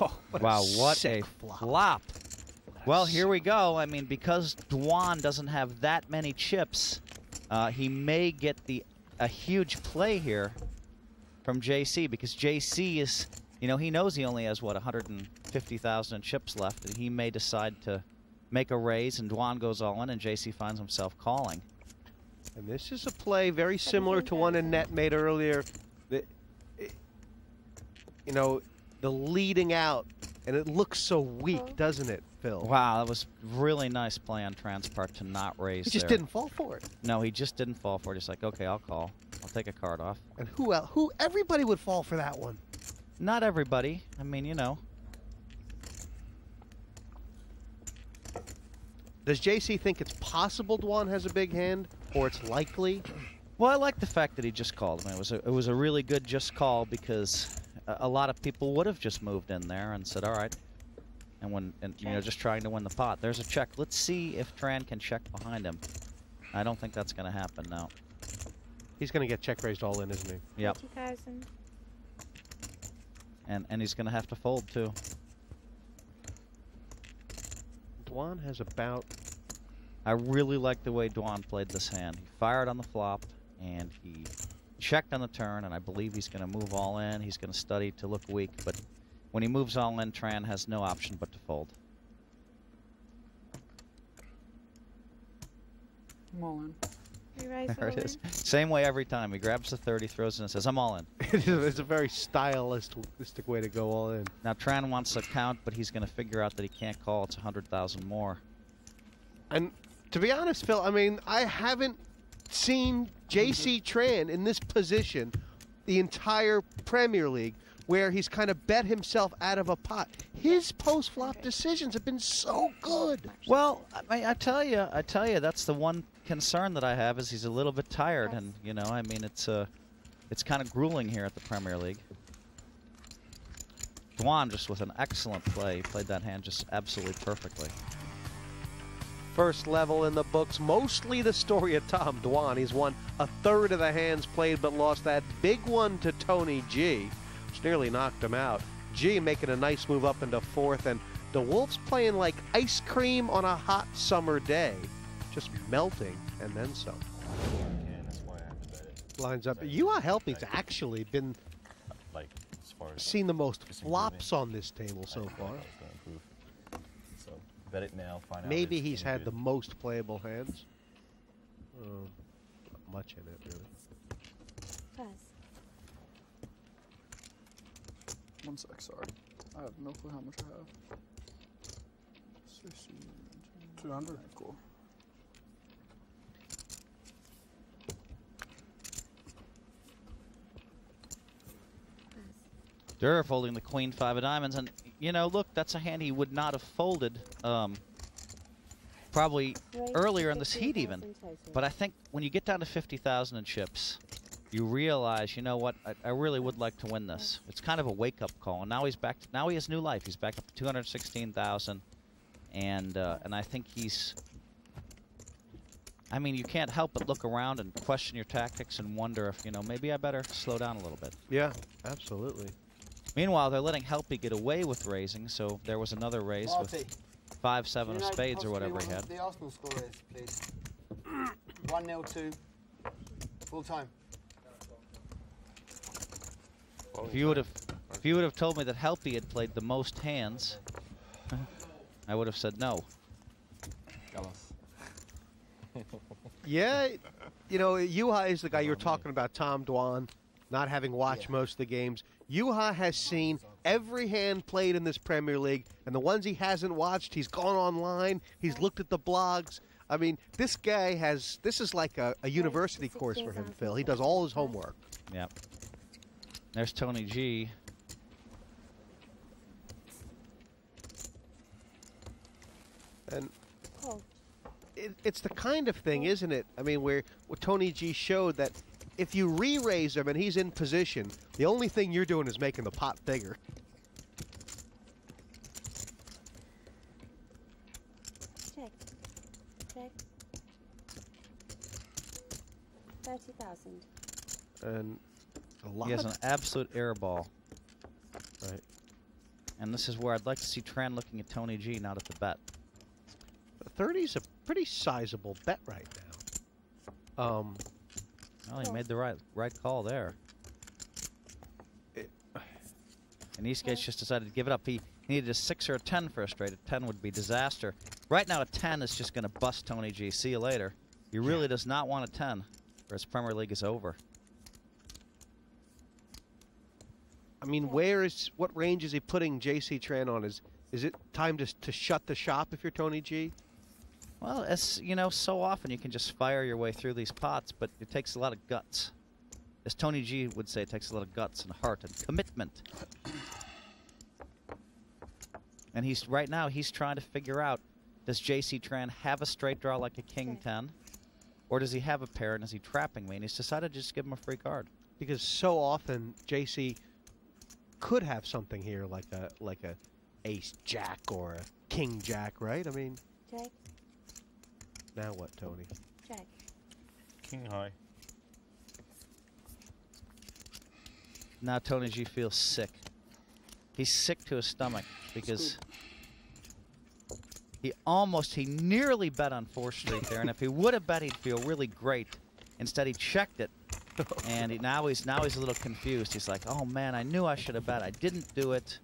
Oh, what a wow, what a flop. flop. Well, here we go. I mean, because Dwan doesn't have that many chips, uh, he may get the a huge play here from JC because JC is, you know, he knows he only has what 150,000 chips left, and he may decide to make a raise, and Dwan goes all in, and JC finds himself calling. And this is a play very similar to one Annette made earlier. The, you know, the leading out, and it looks so weak, oh. doesn't it, Phil? Wow, that was really nice play on Tran's part to not raise. He just there. didn't fall for it. No, he just didn't fall for it. He's like, okay, I'll call. I'll take a card off. And who else? Who? Everybody would fall for that one. Not everybody. I mean, you know. Does JC think it's possible Dwan has a big hand, or it's likely? Well, I like the fact that he just called. I mean, it was a, it was a really good just call because a, a lot of people would have just moved in there and said, all right. And when and you know just trying to win the pot. There's a check. Let's see if Tran can check behind him. I don't think that's going to happen now. He's going to get check raised all in, isn't he? Yep. 20,000. And and he's going to have to fold too. Dwan has about. I really like the way Dwan played this hand. He fired on the flop, and he checked on the turn, and I believe he's going to move all in. He's going to study to look weak, but when he moves all in, Tran has no option but to fold. I'm all in. There it is. Same way every time. He grabs the 30, throws it, and says, I'm all in. <laughs> it's a very stylistic way to go all in. Now, Tran wants to count, but he's going to figure out that he can't call. It's 100,000 more. And to be honest, Phil, I mean, I haven't seen J.C. Tran in this position the entire Premier League where he's kind of bet himself out of a pot. His post-flop decisions have been so good. Well, I, mean, I tell you, I tell you, that's the one concern that I have is he's a little bit tired, and you know, I mean, it's uh, it's kind of grueling here at the Premier League. Dwan just with an excellent play, he played that hand just absolutely perfectly. First level in the books, mostly the story of Tom Dwan. He's won a third of the hands played, but lost that big one to Tony G, which nearly knocked him out. G making a nice move up into fourth, and the Wolves playing like ice cream on a hot summer day, just melting and then some. And that's why I have to bet it. Lines up. You are helping's actually been Like, as far sorry. seen the most flops on this table so far. know it's gonna improve. So bet it now. Find. Maybe if he's had good. the most playable hands. Uh, not much in it, really. Pass. One sec, sorry. I have no clue how much I have. 60, 200. Cool. Durr folding the queen five of diamonds, and you know, look, that's a hand he would not have folded. Um, probably Raise earlier in this heat even. But I think when you get down to 50,000 in chips, you realize, you know what, I, I really would like to win this. It's kind of a wake-up call. And now he's back. To, now he has new life. He's back up to 216,000, and uh, and I think he's. I mean, you can't help but look around and question your tactics and wonder if you know maybe I better slow down a little bit. Yeah, absolutely. Meanwhile, they're letting Helppi get away with raising, so there was another raise Marty, with five, seven of know spades or whatever he had. The Arsenal score is, please. <coughs> 1 0 2. Full time. If you would have, if you would have told me that Helppi had played the most hands, <laughs> I would have said no. Jealous. <laughs> Yeah, you know, Juha is the guy you were talking about, Tom Dwan, not having watched most of the games. Juha has seen every hand played in this Premier League, and the ones he hasn't watched, he's gone online, he's looked at the blogs. I mean, this guy has, this is like a, a university course for him, Phil. He does all his homework. Yep. There's Tony G. And oh. it, it's the kind of thing, isn't it? I mean, where, where Tony G showed that if you re-raise him and he's in position, the only thing you're doing is making the pot bigger. Check. Check. 30,000. And a lot He has an absolute air ball. Right. And this is where I'd like to see Tran looking at Tony G, not at the bet. 30 is a pretty sizable bet right now. Um, Well, he made the right right call there. And Eastgate's just decided to give it up. He needed a six or a ten for a straight. A ten would be disaster. Right now, a ten is just going to bust Tony G. See you later. He really does not want a ten, or his Premier League is over. I mean, where is what range is he putting JC Tran on? Is is it time to to shut the shop if you're Tony G? Well, as you know, so often you can just fire your way through these pots, but it takes a lot of guts. As Tony G would say, it takes a lot of guts and heart and commitment. And he's right now he's trying to figure out: Does J.C. Tran have a straight draw like a King Ten, or does he have a pair and is he trapping me? And he's decided to just give him a free card. Because so often JC could have something here like a like a Ace Jack or a King Jack, right? I mean, Check. Now what, Tony? Check. King high. Now Tony G feels sick. He's sick to his stomach because he almost, he nearly bet on 4th Street there, and if he would have bet, he'd feel really great. Instead, he checked it, <laughs> and he, now he's now he's a little confused. He's like, "Oh man, I knew I should have bet. I didn't do it.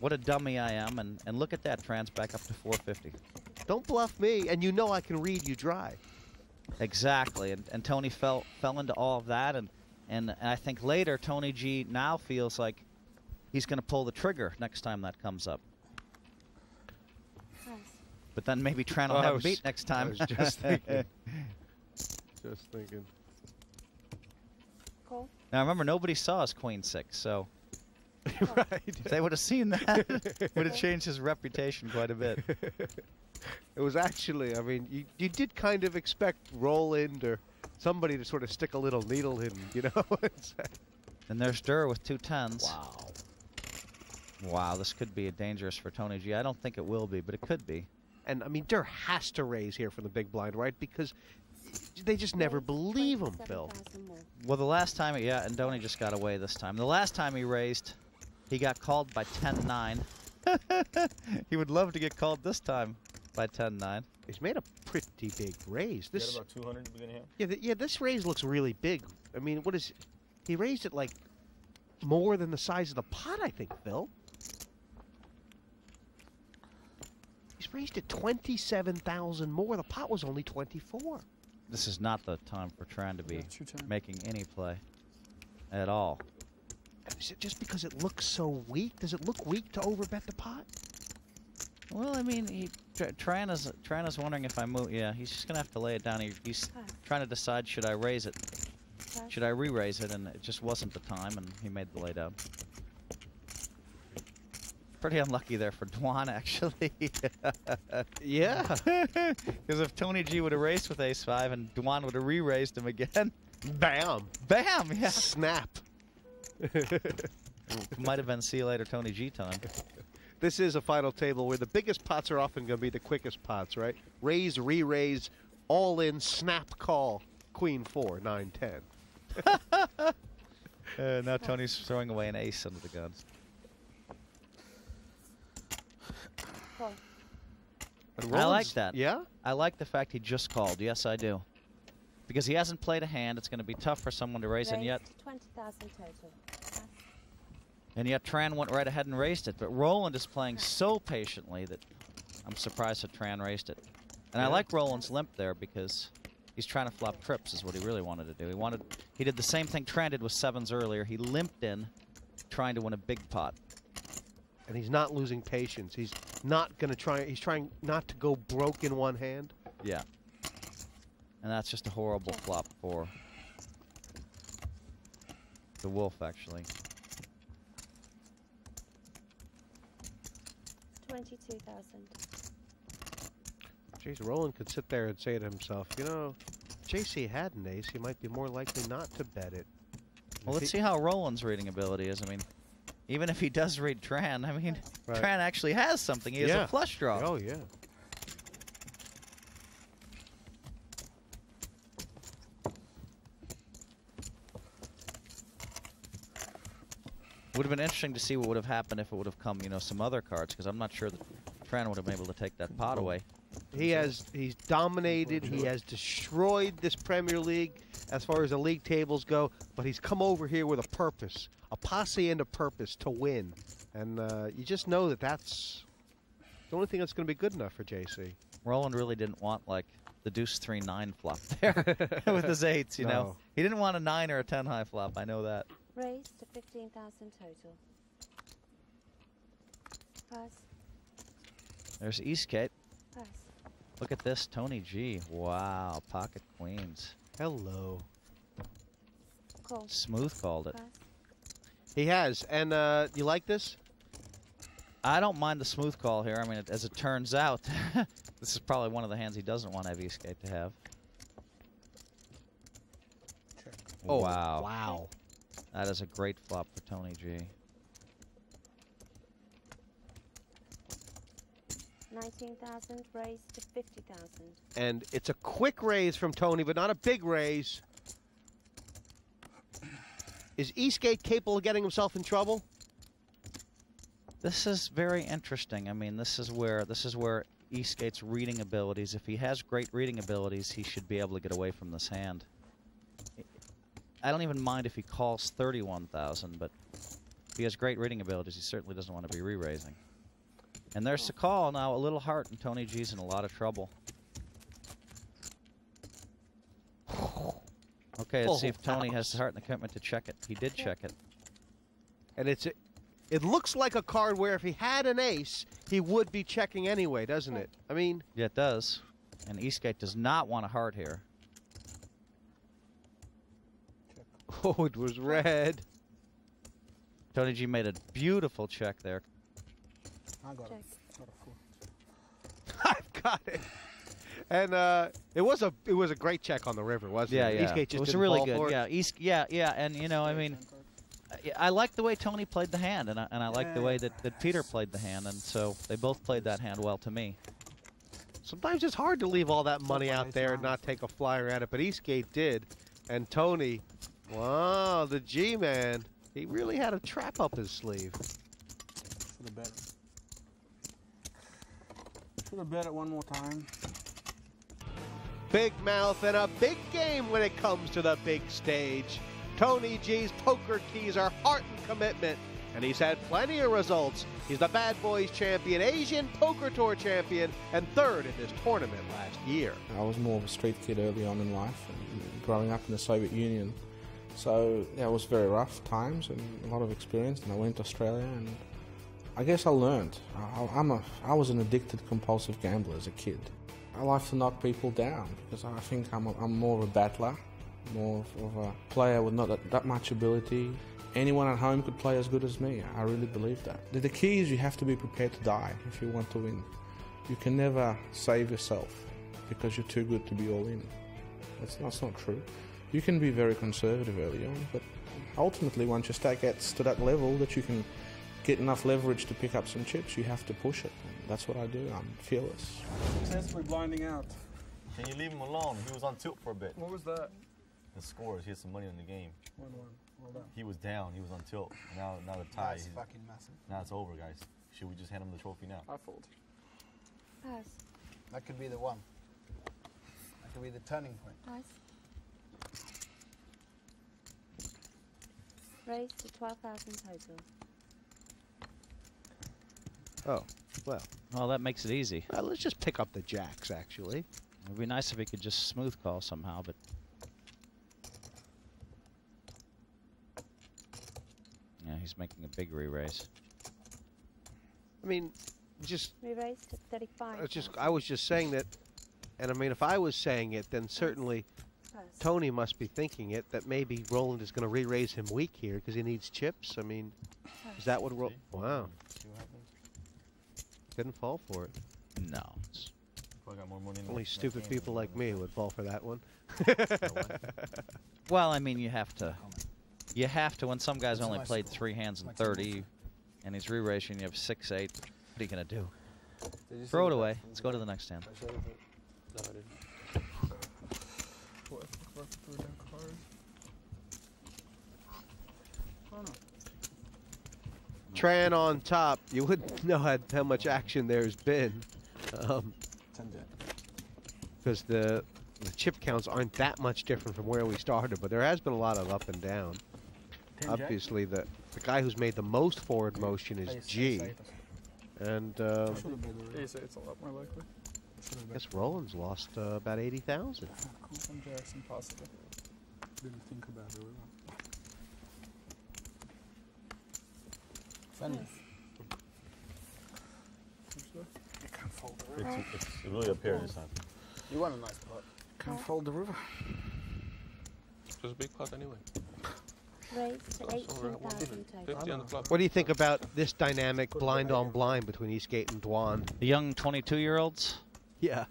What a dummy I am!" And and look at that, Trans back up to 450. Don't bluff me, and you know I can read you dry. Exactly, and, and Tony fell fell into all of that, and, and and I think later Tony G now feels like he's going to pull the trigger next time that comes up. Pass. But then maybe Tran will Well, I have a beat next time. I was just <laughs> thinking. Just thinking. Call. now remember, nobody saw his Queen Six, so <laughs> right. if they would have seen that, <laughs> would have changed his reputation quite a bit. It was actually, I mean, you, you did kind of expect Roland or somebody to sort of stick a little needle in, you know? <laughs> And there's Durr with two tens. wow. Wow, this could be a dangerous for Tony G. I don't think it will be, but it could be. And I mean, Durr has to raise here from the big blind, right? Because they just never believe him, Phil. Well, the last time, yeah, and Tony just got away this time. The last time he raised, he got called by 10-9. <laughs> he would love to get called this time by 10-9. He's made a pretty big raise. You had This, about 200 beginning hand. yeah, th- yeah, this raise looks really big. I mean, what is? He raised it like more than the size of the pot, I think, Phil. He's raised it 27,000 more. The pot was only 24. This is not the time for trying to be Yeah, making any play at all. Is it just because it looks so weak? Does it look weak to overbet the pot? Well, I mean, he, Tr- Tran is Tran is wondering if I move. Yeah, he's just gonna have to lay it down. He, he's trying to decide should I raise it, should I re-raise it, and it just wasn't the time, and he made the laydown. Pretty unlucky there for <laughs> Dwan, actually. <laughs> Yeah. <laughs> Because if Tony G would have raced with Ace Five and Dwan would have re-raised him again, Bam. bam, yeah, Snap. might have been see you later Tony G time. This is a final table where the biggest pots are often going to be the quickest pots, right? Raise, re-raise, all in, snap call, queen four, nine, ten. <laughs> Uh, now Tony's throwing away an ace under the guns. I like that. Yeah? I like the fact he just called. Yes, I do. Because he hasn't played a hand, it's going to be tough for someone to raise, and yet, 20,000 total. And yet Tran went right ahead and raised it. But Roland is playing so patiently that I'm surprised that Tran raised it. And I like Roland's limp there because he's trying to flop trips, is what he really wanted to do. He wanted, he did the same thing Tran did with sevens earlier. He limped in, trying to win a big pot. And he's not losing patience. He's not going to try, he's trying not to go broke in one hand. Yeah. And that's just a horrible flop for the Wolf, actually. 22,000. Jeez, Roland could sit there and say to himself, you know, if JC had an ace, he might be more likely not to bet it. Well, If let's he- see how Roland's reading ability is. I mean, even if he does read Tran, I mean, Right. Tran actually has something. He has Yeah. a flush draw. Oh, yeah. Been interesting to see what would have happened if it would have come, you know, some other cards, because I'm not sure that Tran would have been able to take that pot away. He has he's dominated. He has destroyed this Premier League as far as the league tables go. But he's come over here with a purpose, a posse and a purpose to win. And uh, you just know that that's the only thing that's going to be good enough for JC. Roland really didn't want like the deuce three nine flop <laughs> there <laughs> with his eights. You know, he didn't want a nine or a ten high flop. I know that. Raised to 15,000 total. Pass. There's Eastgate. Pass. Look at this, Tony G. Wow, pocket queens. Hello. Call. Smooth called it. Pass. He has. And uh, you like this? I don't mind the smooth call here. I mean, it, as it turns out, <laughs> this is probably one of the hands he doesn't want Heavy Escape to have. Oh, wow. Wow. That is a great flop for Tony G. 19,000 raised to 50,000. And it's a quick raise from Tony, but not a big raise. Is Eastgate capable of getting himself in trouble? This is very interesting. I mean, this is where this is where Eastgate's reading abilities. If he has great reading abilities, he should be able to get away from this hand. I don't even mind if he calls 31,000, but if he has great reading abilities, he certainly doesn't want to be re-raising. And there's the call now, a little heart, and Tony G's in a lot of trouble. Okay, let's see if Tony has the heart and the commitment to check it. He did check it. And it's it looks like a card where if he had an ace, he would be checking anyway, doesn't it? I mean, Yeah, it does. And Eastgate does not want a heart here. Oh, it was red. Tony G made a beautiful check there. I got Check. a, got a full. <laughs> I've got it. And uh, it was a it was a great check on the river, wasn't Yeah, it? yeah. Eastgate just it was really good. for. Yeah, East. Yeah, yeah. And you know, I mean, I, I like the way Tony played the hand, and I, and I like the way that, that Peter played the hand, and so they both played that hand well to me. Sometimes it's hard to leave all that money out there and not take a flyer at it, but Eastgate did. And Tony, wow, the G man, he really had a trap up his sleeve. Should have bet it. Should have bet it one more time. Big mouth and a big game when it comes to the big stage. Tony G's poker keys are heart and commitment, and he's had plenty of results. He's the Bad Boys champion, Asian Poker Tour champion, and third in this tournament last year. I was more of a street kid early on in life, and growing up in the Soviet Union. So yeah, it was very rough times and a lot of experience. And I went to Australia, and I guess I learned. I, I'm a, I was an addicted, compulsive gambler as a kid. I like to knock people down because I think I'm, a, I'm more of a battler, more of a player with not that, that much ability. Anyone at home could play as good as me. I really believe that. The, the key is you have to be prepared to die if you want to win. You can never save yourself because you're too good to be all in. That's, that's not true. You can be very conservative early on, but ultimately, once your stack gets to that level that you can get enough leverage to pick up some chips, you have to push it. And that's what I do. I'm fearless. Successfully blinding out. Can you leave him alone? He was on tilt for a bit. What was that? The scores. He had some money in the game. One one. Well done. He was down. He was on tilt. Now, now the tie. That's he's- fucking massive. Now it's over, guys. Should we just hand him the trophy now? I fold. Pass. That could be the one. That could be the turning point. Pass. Raise to 12,000 total. Oh, well. Well, that makes it easy. Well, let's just pick up the jacks, actually. It would be nice if we could just smooth call somehow, but. Yeah, he's making a big re-raise. I mean, just We raise to 35. I was just I was just saying that, and I mean, if I was saying it, then certainly Pass. Tony must be thinking it that maybe Roland is going to re-raise him weak here because he needs chips. I mean, is that what? Ro- See? wow, See what happens? didn't fall for it. No. it's- Probably got more money Only that- that stupid people like me would fall for that one. <laughs> Well, I mean, you have to. You have to. When some guy's It's only played score. three hands in Like some 30, and he's re-raising, you have six, eight. What are you gonna do? Did you see Throw it away. Let's go to the next hand. I showed it. No, I didn't. What? What? Threw down I don't know. Tran on top. You wouldn't <laughs> know how, how much action there's been, um, because the the chip counts aren't that much different from where we started. But there has been a lot of up and down. Ten jack? Obviously, the the guy who's made the most forward motion is G, and Should have been the Ace eight's a lot more likely. Should have I guess Roland's lost uh, about eighty thousand. <laughs> Cool from Jackson, possibly. Didn't think about it. Really. Friendly. You can't fold the river. It's, it's really up here this time. You want a nice pot. Can't fold the river. Just a big pot anyway. Raise to That's all right, 18,000 50 on the flop. What do you think about this dynamic blind on blind between Eastgate and Dwan? The young 22-year-olds. <laughs> Yeah.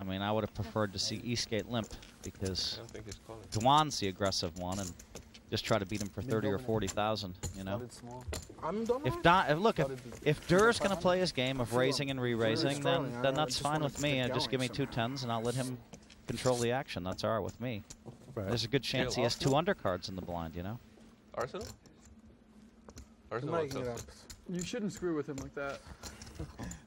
I mean, I would have preferred to see Eastgate limp because I don't think he's calling. Dwan's the aggressive one, and just try to beat him for 30 or 40,000. You know. I'm. If Don, if, look, if, if Durr's going to play his game of raising and re-raising, then then that's fine with me. get Uh, just give me going two somehow. tens, and I'll let him control the action. That's all right with me. Right. There's a good chance he has two undercards in the blind. You know. Arsenal? You're Arsenal making it You shouldn't screw with him like that. <laughs>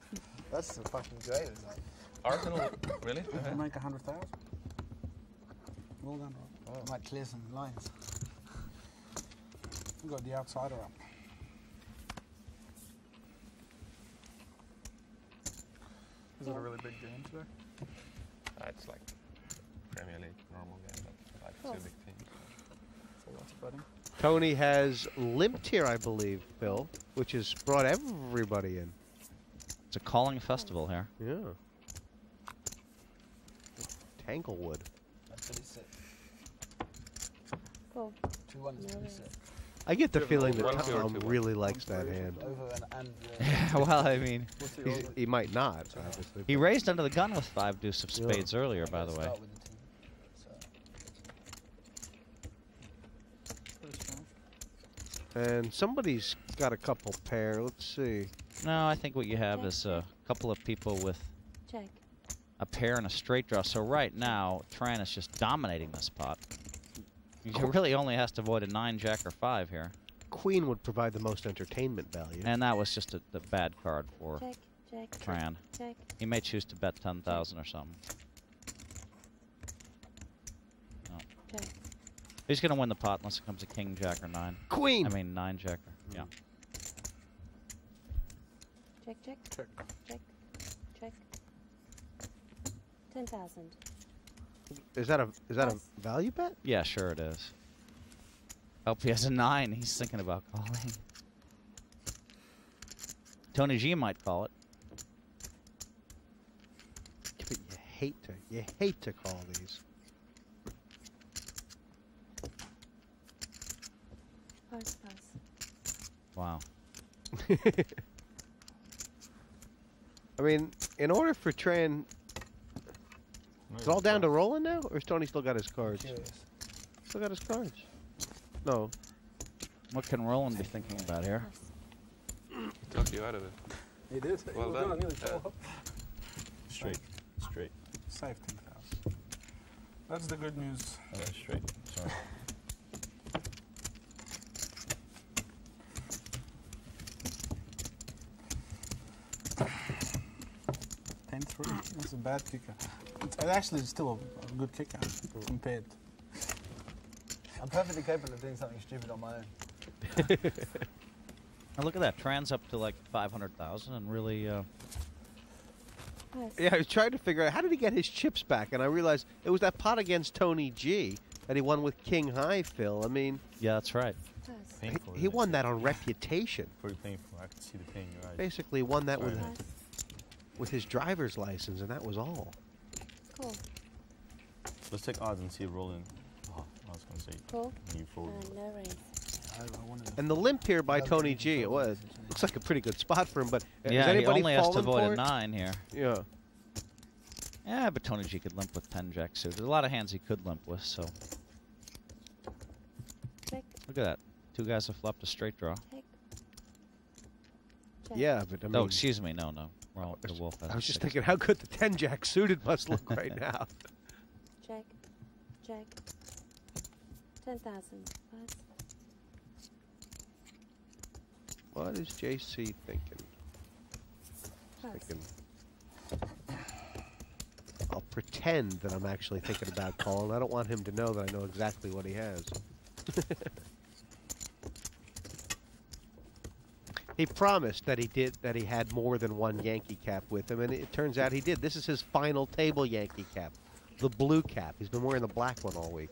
That's the fucking great result. Arsenal? really? You make a hundred thousand. Well done, Rob. Might clear some lines. We got the outsider up. Is it a really big game today? Ah, it's like Premier League, normal game, but like Cool. civic team. So lots of betting. Tony has limped here, I believe, Phil, which has brought everybody in. It's a calling festival here. Yeah. Tanglewood. That's what he. Cool. Two one is No what he worries. said. I get the Two- feeling that Tom really likes that hand. Over and, and <laughs> well, I mean, He's, he might not, obviously. he raised under the gun with five deuce of Yeah. spades earlier, by the way. The. So. And somebody's got a couple pair. Let's see. No, I think what you have is a couple of people with Check. a pair and a straight draw. So right now, Tran is just dominating this pot. He really only has to avoid a nine, jack, or five here, Queen would provide the most entertainment value. and that was just a, a bad card for Check. Check. Tran. Check. He may choose to bet ten thousand or something. Check. He's going to win the pot unless it comes to king, jack, or nine. Queen. I mean, nine, jack. Or, yeah. Check, check. Check. Check. Check. 10,000. Is that a is that Yes. a value bet? Yeah, sure it is. Hope he has a nine. He's thinking about calling. Tony G might call it. But you hate to you hate to call these. Pass, pass. Wow. <laughs> I mean, in order for Tran, it's all down to Roland now, or is Tony still got his cards? Still got his cards. No. What can Roland be thinking about here? Took you out of it. He did. Well He done. gonna nearly Yeah. fall off. Straight. Straight. Safe 10,000. That's the good news. Oh, straight. Sorry. Ten three. That's a bad kicker. It's it actually is still a, a good kicker compared. I'm perfectly capable of doing something stupid on my own. <laughs> Now look at that. Tran's up to like 500,000 and really. Uh, Pass. Yeah, I was trying to figure out how did he get his chips back, and I realized it was that pot against Tony G that he won with King High. Phil, I mean, yeah, that's right. Pass. he, Painful. he isn't won that on reputation. Pretty painful. I can see the pain in your eyes. Basically, won that with Sorry. Pass. With his driver's license, and that was all. Cool. Let's take odds and see if Roland. Oh, I was gonna say Cool. you fold. And no raise. I, I wanted to- And the limp here by Tony G. It was looks like a pretty good spot for him. But uh, yeah, is he only has to avoid a nine here. Yeah. Yeah, but Tony G could limp with 10 jack there's A lot of hands he could limp with, so. Check. Look at that. Two guys have flopped a straight draw. Check. Check. Yeah, but I mean, oh, excuse me. No, no. Well, the wolf has I a was just thinking how good the 10 jack suited must look right <laughs> now. Check. Check. 10,000. Pass. What is JC thinking? Thinking. I'll pretend that I'm actually thinking about calling. I don't want him to know that I know exactly what he has. <laughs> he promised that he did that he had more than one Yankee cap with him, and it turns out he did. This is his final table Yankee cap, the blue cap. He's been wearing the black one all week.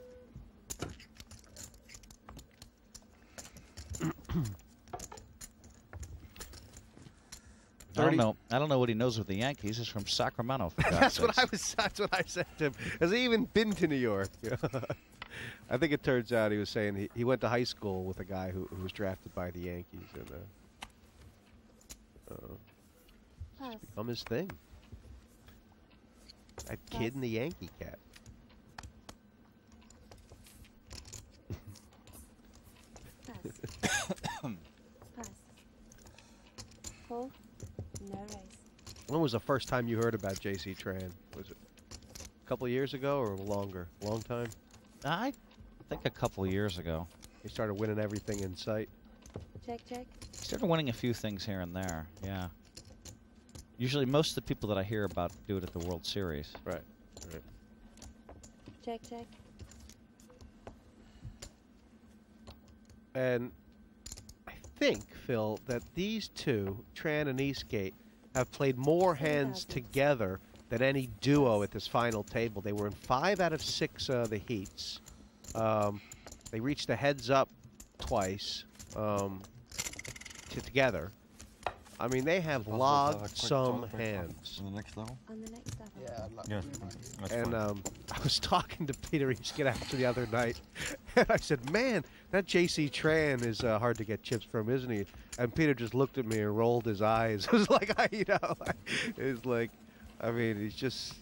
I don't know. I don't know what he knows with the Yankees. He's from Sacramento. For <laughs> that's what I was. That's what I said to him. Has he even been to New York? <laughs> I think it turns out he was saying he, he went to high school with a guy who, who was drafted by the Yankees and uh, uh, Pass. become his thing. That kid in the Yankee cap. Pass. Pass. Cool. No raise. When was the first time you heard about J.C. Tran? Was it a couple of years ago or longer? Long time. I think a couple years ago. He started winning everything in sight. Check, check. Started winning a few things here and there. Yeah. Usually, most of the people that I hear about do it at the World Series. Right. Right. Check, check. And I think, Phil, that these two, Tran and Eastgate, have played more hands 10,000. together than any duo at this final table. They were in five out of six uh, the heats. Um, they reached the heads up twice um, to together. I mean, they have Possible to logged quick some hands. On the next level? On the next level. Yeah, I'd like Yeah, that's And um, <laughs> I was talking to Peter Eastgate after the other night, <laughs> and I said, "Man, that J.C. Tran is uh, hard to get chips from, isn't he?" And Peter just looked at me and rolled his eyes. <laughs> It was like, I, you know, it's like, I mean, he's just,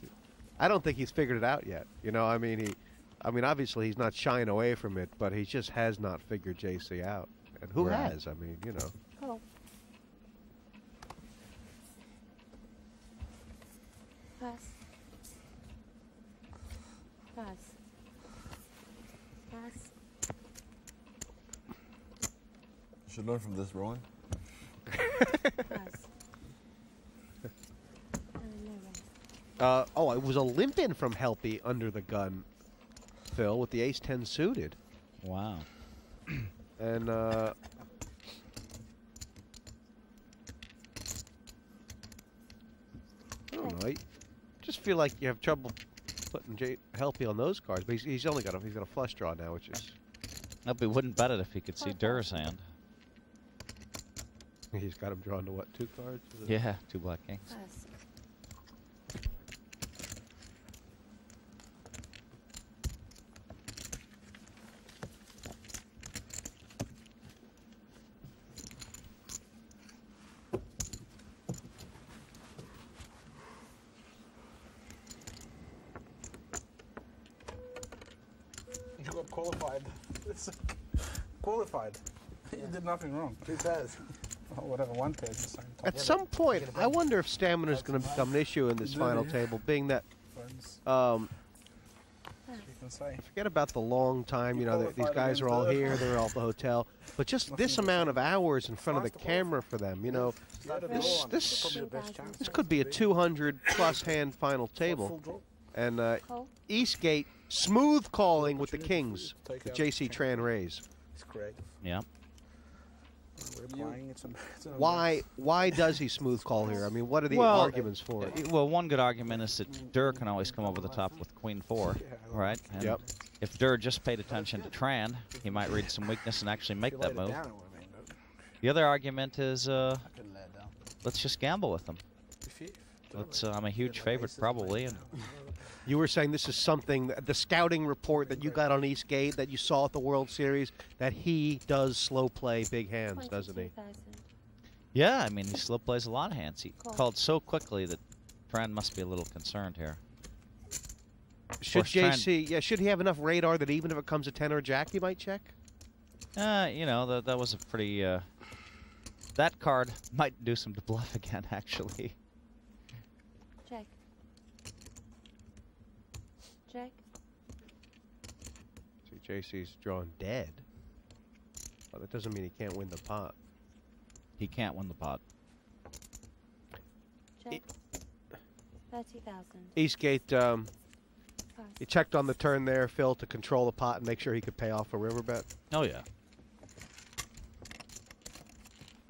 I don't think he's figured it out yet. You know, I mean, he, I mean, obviously he's not shying away from it, but he just has not figured J.C. out. And who Right. has? I mean, you know. Cool. Pass. Pass. Pass. You should learn from this, Rowan. Pass. and no raise. Uh, oh, it was a limp in from Helppi under the gun, Phil, with the ace ten suited. Wow. <clears throat> And uh, I don't know. I just feel like you have trouble putting J- Helppi on those cards, but he's, he's only got a he's got a flush draw now, which is Nope, he wouldn't bet it if he could see Durr's hand. <laughs> he's got him drawn to what two cards? Yeah, two black kings. Pass. You got qualified. It's qualified. You did nothing wrong. Two pairs. <laughs> Oh, whatever, one pair at the same time. At some point, I wonder if stamina is going to become an issue in this final Maybe. table, being that um, you can say. forget about the long time. You know, that these guys are all the- here, <laughs> they're all at the hotel, but just this amount of hours in front of the camera for them, you know, this this Probably the best chance. this could be a 200 plus hand final table. And uh, Eastgate smooth calling with the Kings, the JC Tran raise. It's great. Yeah. We're playing. It's a, it's a <laughs> Why why does he smooth call here? I mean, what are the Well, arguments for it? Well, one good argument is that Durr can always come over the top with Queen Four, right? And Yep. If Durr just paid attention to Tran, he might read some weakness and actually make that move. down, it would've been good. The other argument is uh, I couldn't lay it down. let's just gamble with them. If you- Let's, uh, I'm a huge favorite probably, and You were saying this is something, the scouting report that you got on Eastgate that you saw at the World Series that he does slow play big hands, doesn't he? yeah, I mean he slow plays a lot of hands. He Cool. called so quickly that Tran must be a little concerned here. Should course, Tran- JC? Yeah, should he have enough radar that even if it comes a ten or a jack, he might check? Uh, you know that that was a pretty. Uh, that card might do some to bluff again, <laughs> actually. Check. Check. See, JC's drawn dead. Well, that doesn't mean he can't win the pot. He can't win the pot. Check. 30,000. Eastgate, um, Pass. he checked on the turn there, Phil, to control the pot and make sure he could pay off a river bet. Oh yeah.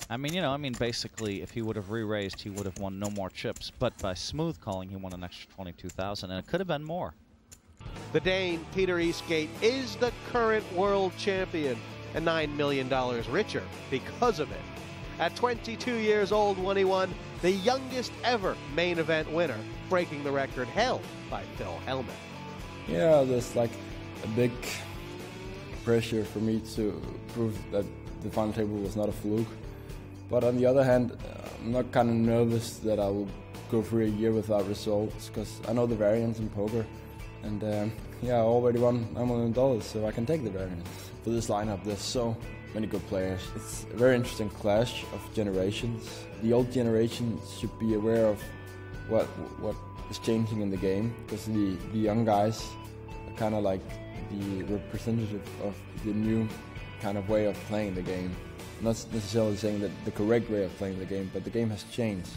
I mean, you know, I mean, basically, if he would have re-raised, he would have won no more chips. But by smooth calling, he won an extra twenty-two thousand, and it could have been more. The Dane, Peter Eastgate, is the current world champion and $9 million richer because of it. At 22 years old when he won the youngest ever main event winner, breaking the record held by Phil Hellmuth. Yeah, there's like a big pressure for me to prove that the final table was not a fluke. But on the other hand, I'm not kind of nervous that I will go through a year without results because I know the variance in poker. And um, yeah, I already won $9 million, so I can take the variance. For this lineup, there's so many good players. It's a very interesting clash of generations. The old generation should be aware of what what is changing in the game because the, the young guys are kind of like the representative of the new kind of way of playing the game. Not necessarily saying that the correct way of playing the game, but the game has changed.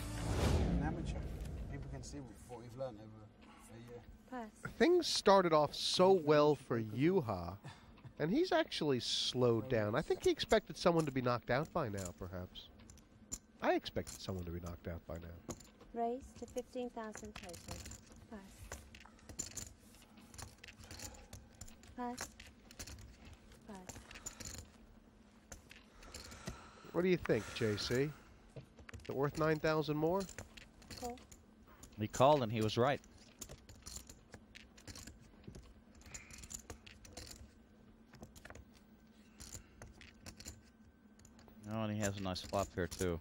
An amateur. People can see what we've learned over a year. Pass. Things started off so well for Juha, and he's actually slowed down. I think he expected someone to be knocked out by now, perhaps. I expected someone to be knocked out by now. Raise to 15,000 total. Pass. Pass. Pass. What do you think, JC? Is it worth 9,000 more? Call. He called, and he was right. Oh, and he has a nice flop here too.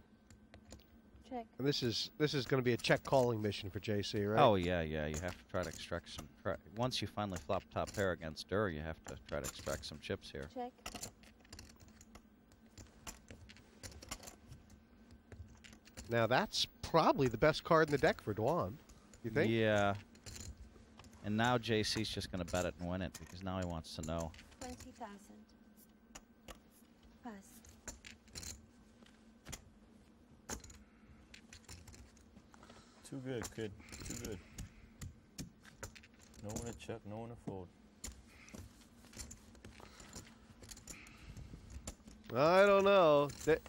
Check. And this is this is going to be a check calling mission for JC, right? Oh yeah, yeah. You have to try to extract some. Try, once you finally flop top pair against Durr, you have to try to extract some chips here. Check. Now that's probably the best card in the deck for Dwan. You think? Yeah. And now JC's just going to bet it and win it because now he wants to know. 20,000. Pass. Too good, kid. Too good. No one to check, no one to fold. I don't know. That's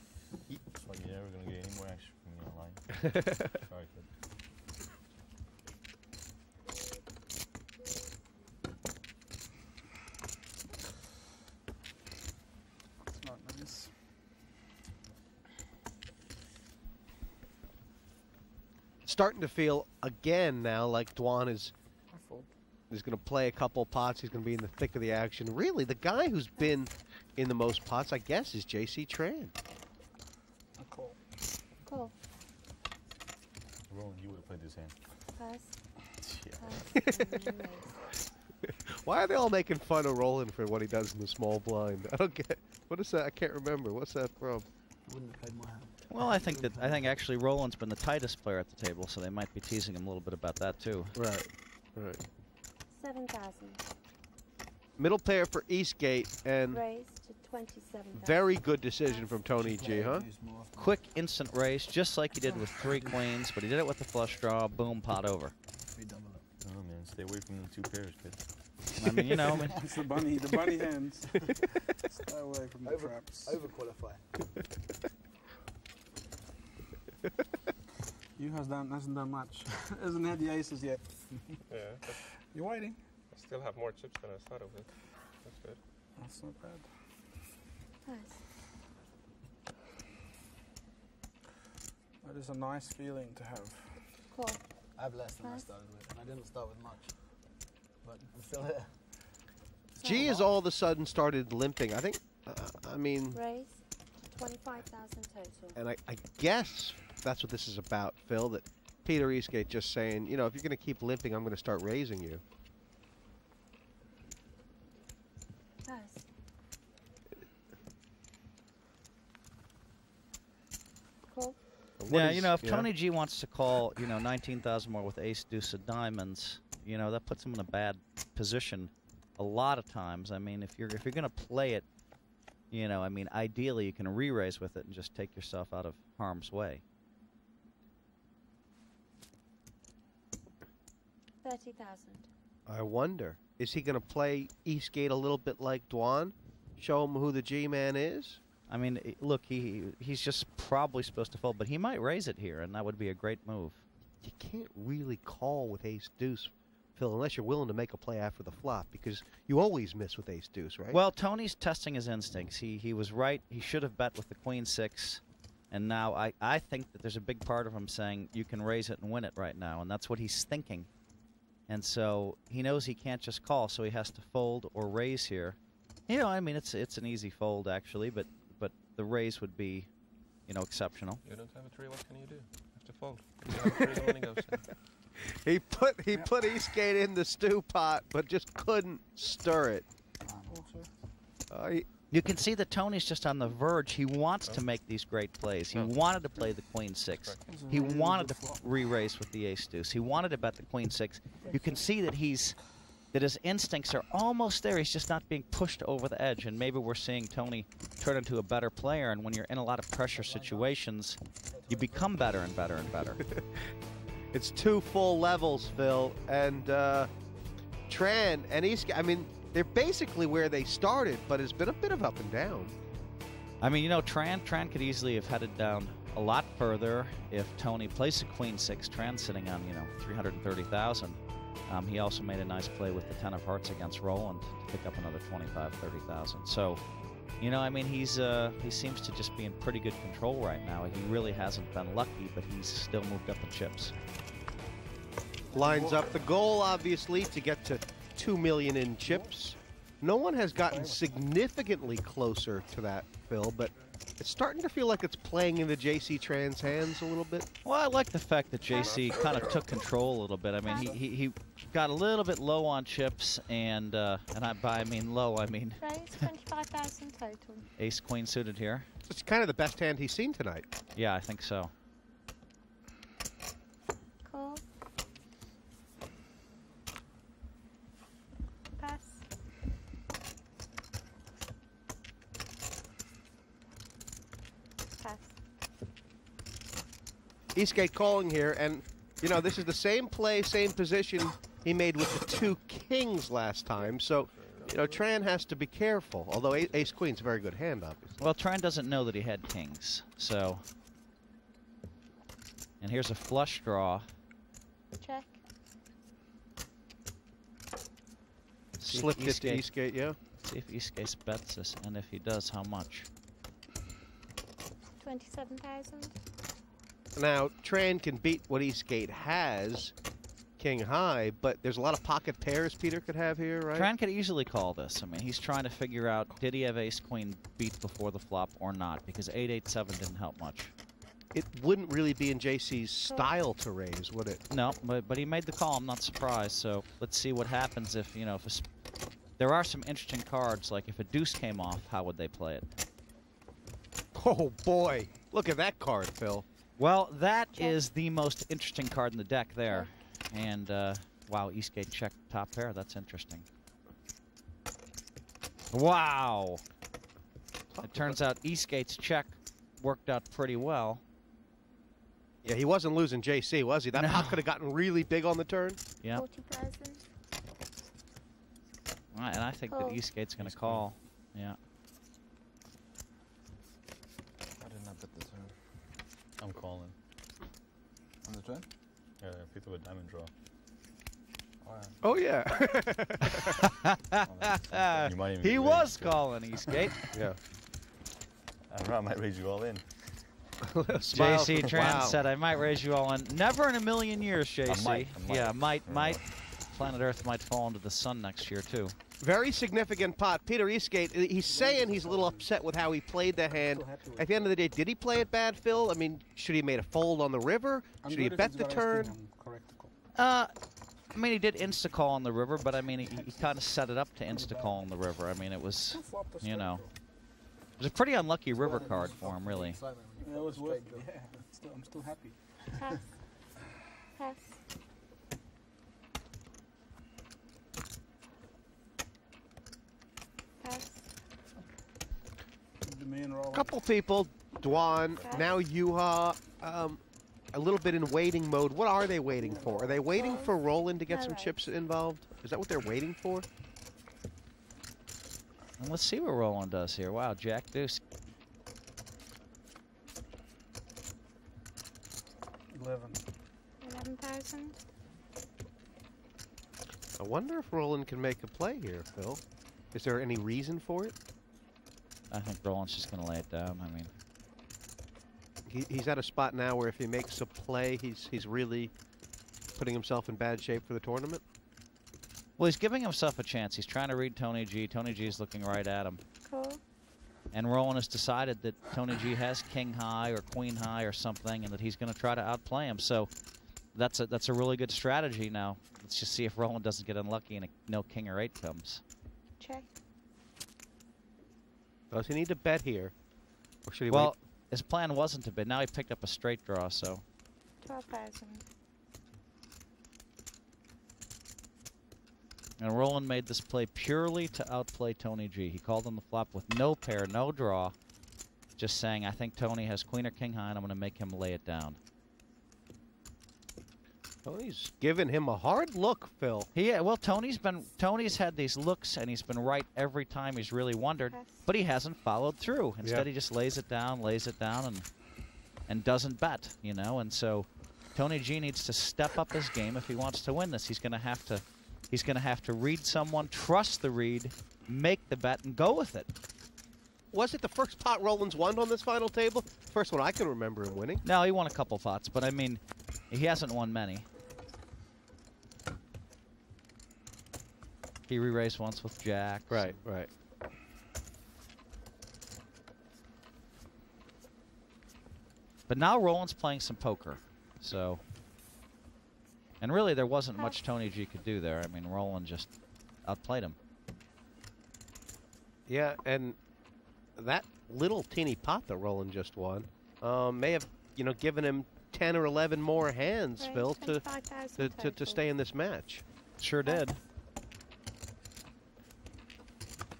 why you're never going to get any more action from me online. <laughs> starting to feel again now like Dwan is is going to play a couple pots. He's going to be in the thick of the action. Really, the guy who's been in the most pots, I guess, is J.C. Tran. Cool. Cool. Call. Roland, you would have played this hand. Pass. Yeah. Pass. and then raise. Why are they all making fun of Roland for what he does in the small blind? I don't get. What is that? I can't remember. What's that from? Wouldn't have played my hand. Well, I think that I think actually Roland's been the tightest player at the table, so they might be teasing him a little bit about that too. Right. Right. 7,000. Middle pair for Eastgate and Raise to 27,000. very good decision from Tony G, huh? Use more often. Quick instant raise, just like he did with three queens, but he did it with the flush draw. Boom, pot over. We double up. Oh man, stay away from the two pairs, kid. I mean, you know, I mean, <laughs> It's the bunny, the bunny hands. <laughs> Stay away from the Over, traps. overqualify. <laughs> <laughs> You has done hasn't done much. <laughs> Hasn't had the aces yet. <laughs> Yeah, You're waiting. I still have more chips than I started with. That's good. That's not bad. Pass. That is a nice feeling to have. Call. I have less than I started with, and I didn't start with much. But I'm still here. G has all of a sudden started limping. I think. Uh, I mean, Raise to 25,000 total. and I, I guess that's what this is about, Phil. That Peter Eastgate just saying, you know, if you're going to keep limping, I'm going to start raising you. Pass. Call. Yeah, is- you know, if yeah. Tony G wants to call, you know, 19,000 more with ace deuce of diamonds, you know, that puts him in a bad position a lot of times. I mean, if you're if you're going to play it, you know, I mean, ideally you can re-raise with it and just take yourself out of harm's way. 30,000. I wonder, is he going to play Eastgate a little bit like Dwan? Show him who the G-man is? I mean, look, he he's just probably supposed to fold, but he might raise it here, and that would be a great move. You can't really call with Ace Deuce, Phil, unless you're willing to make a play after the flop, because you always miss with Ace Deuce, right? Well, Tony's testing his instincts. He he was right. He should have bet with the queen six, and now I I think that there's a big part of him saying you can raise it and win it right now, and that's what he's thinking. And so he knows he can't just call, so he has to fold or raise here. You know, I mean, it's it's an easy fold actually, but but the raise would be, you know, exceptional. You don't have a tree, what can you do? You have to fold. You have a tree, the money goes in. <laughs> he put he put Eastgate in the stew pot, but just couldn't stir it. Uh, he- You can see that Tony's just on the verge. He wants to make these great plays. He Oh. wanted to play the queen six. He wanted to re-raise with the ace deuce. He wanted to bet the queen six. You can see that he's that his instincts are almost there. He's just not being pushed over the edge. And maybe we're seeing Tony turn into a better player. And when you're in a lot of pressure situations, you become better and better and better. <laughs> It's two full levels, Phil, and uh, Tran and Eastgate. I mean, they're basically where they started, but it's been a bit of up and down. I mean, you know, Tran Tran could easily have headed down a lot further if Tony plays a queen six. Tran sitting on you know three hundred and thirty thousand. Um, he also made a nice play with the ten of hearts against Roland to pick up another 25, 30,000. So, you know, I mean, he's uh, he seems to just be in pretty good control right now. He really hasn't been lucky, but he's still moved up the chips. Lines up the goal, obviously, to get to two million in chips. No one has gotten significantly closer to that, Phil, but it's starting to feel like it's playing into JC Tran's hands a little bit. Well, I like the fact that JC kind of took control a little bit. I mean, he, he, he got a little bit low on chips, and uh, and I, by I mean low, I mean Raise 25,000 total. <laughs> ace queen suited here. It's kind of the best hand he's seen tonight. Yeah, I think so. Call. Pass. Pass. Eastgate calling here, and you know this is the same play, same position he made with the two kings last time. So you know, Tran has to be careful. Although a- Ace Queen's a very good hand, obviously. Well, Tran doesn't know that he had kings, so. And here's a flush draw. Check. See if Slipped it to Eastgate- Eastgate, yeah. See if Eastgate bets this, and if he does, how much? 27,000. Now, Tran can beat what Eastgate has, King High, but there's a lot of pocket pairs Peter could have here, right? Tran could easily call this. I mean, he's trying to figure out did he have ace queen beat before the flop or not, because 887 didn't help much. It wouldn't really be in JC's style to raise, would it? No, but but he made the call. I'm not surprised. So let's see what happens if you know if a, sp- there are some interesting cards. Like if a deuce came off, how would they play it? Oh boy, look at that card, Phil. Well, that is the most interesting card in the deck there. And uh, wow, Eastgate check top pair. That's interesting. Wow. It turns out Eastgate's check worked out pretty well. Yeah, he wasn't losing JC, was he? That No. pot could have gotten really big on the turn. Yeah. Right, and I think Call. that Eastgate's going to call. Yeah. I did not bet the turn. I'm calling. On the turn? Yeah, I picked up a diamond draw. Oh yeah. <laughs> You might even he was raised, calling Eastgate. <laughs> yeah. I don't know, I might raise you all in. JC for- Trans wow. said, I might raise you all in. Never in a million years, JC. might, I might. Yeah, might, might. Planet Earth might fall into the sun next year, too. Very significant pot. Peter Eastgate, he's saying he's a little upset with how he played the hand. At the end of the day, did he play it bad, Phil? I mean, should he have made a fold on the river? Should he have bet the turn? I'm correct to call. Uh, I mean, he did insta call on the river, but I mean, he, he kind of set it up to insta call on the river. I mean, it was, you know, it was a pretty unlucky river card for him, really. Yeah, it was worth it. Yeah, I'm still happy. Pass. Pass. Pass. The main roll. Couple people, Dwan, now Juha, um, a little bit in waiting mode. What are they waiting for? Are they waiting for Roland to get some Alright. chips involved? Is that what they're waiting for? And let's see what Roland does here. Wow, Jack Deuce. 11. 11,000. I wonder if Roland can make a play here, Phil. Is there any reason for it? I think Roland's just going to lay it down. I mean, He, he's at a spot now where if he makes a play, he's he's really putting himself in bad shape for the tournament. well, he's giving himself a chance. He's trying to read Tony G. Tony G is looking right at him. Call. And Roland has decided that Tony G has king high or queen high or something, and that he's going to try to outplay him. So that's a that's a really good strategy. Now let's just see if Roland doesn't get unlucky and a, no king or eight comes. Check. Does he need to bet here, or should he Well, his plan wasn't to bet. Now he picked up a straight draw, so 12,000. and Roland made this play purely to outplay Tony G. He called on the flop with no pair, no draw, just saying, "I think Tony has queen or king high, and I'm going to make him lay it down." Wait? Tony's giving him a hard look, Phil. Yeah, uh, well, Tony's been Tony's had these looks, and he's been right every time he's really wondered, but he hasn't followed through. Instead, Yeah. he just lays it down, lays it down, and and doesn't bet. You know, and so Tony G needs to step up his game if he wants to win this. He's going to have to he's going to have to read someone, trust the read, make the bet, and go with it. Was it the first pot Roland's won on this final table? First one I can remember him winning. No, he won a couple pots, but I mean, he hasn't won many. He re-raised once with Jack. Right, right. But now Roland's playing some poker, so. And really, there wasn't much Tony G could do there. I mean, Roland just outplayed him. Yeah, and that little teeny pot that Roland just won um, may have, you know, given him ten or eleven more hands, Phil, to to, to to stay in this match. Sure did.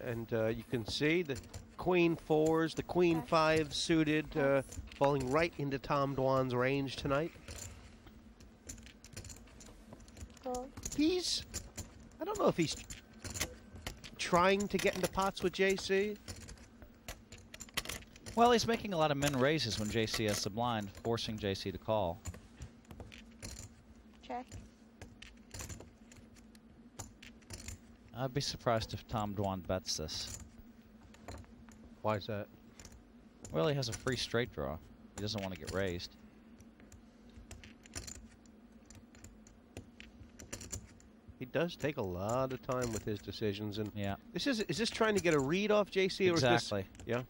And uh, you can see the queen fours, the queen five suited, uh, falling right into Tom Dwan's range tonight. Call. He's, I don't know if he's trying to get into pots with JC? Well, he's making a lot of min raises when JC has the blind, forcing JC to call. Check. I'd be surprised if Tom Dwan bets this. Why is that? Well, he has a free straight draw. He doesn't want to get raised. He does take a lot of time with his decisions, and Yeah. this is is this trying to get a read off JC or Exactly. is this yeah?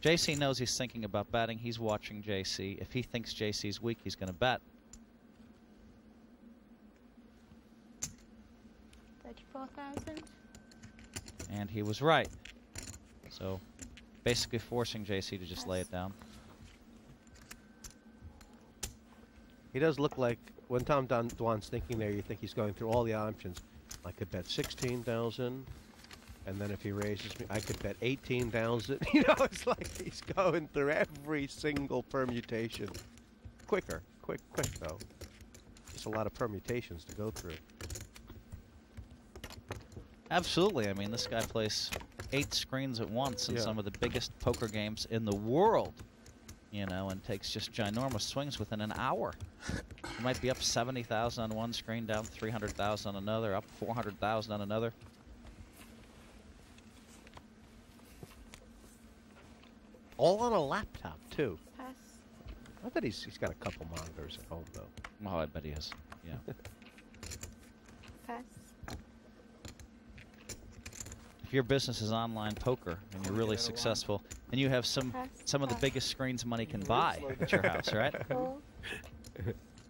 JC knows he's thinking about betting. He's watching JC. If he thinks JC's weak, he's going to bet. Thirty-four thousand. And he was right. So basically forcing JC to just lay it down. He does look like when Tom Don Dwan's thinking there, you think he's going through all the options. I could bet sixteen thousand, and then if he raises me, I could bet eighteen thousand. <laughs> You know, it's like he's going through every single permutation. Quicker, quick, quick though. There's a lot of permutations to go through. Absolutely. I mean, this guy plays eight screens at once in Yeah. some of the biggest poker games in the world. You know, and takes just ginormous swings within an hour. He might be up 70,000 on one screen, down 300,000 on another, up 400,000 on another. All on a laptop too. Pass. I bet he's he's got a couple monitors at home though. Oh, I bet he is. Yeah. <laughs> Pass. if your business is online poker and you're really successful, and you have some some of the biggest screens money can buy at your house, right? <laughs>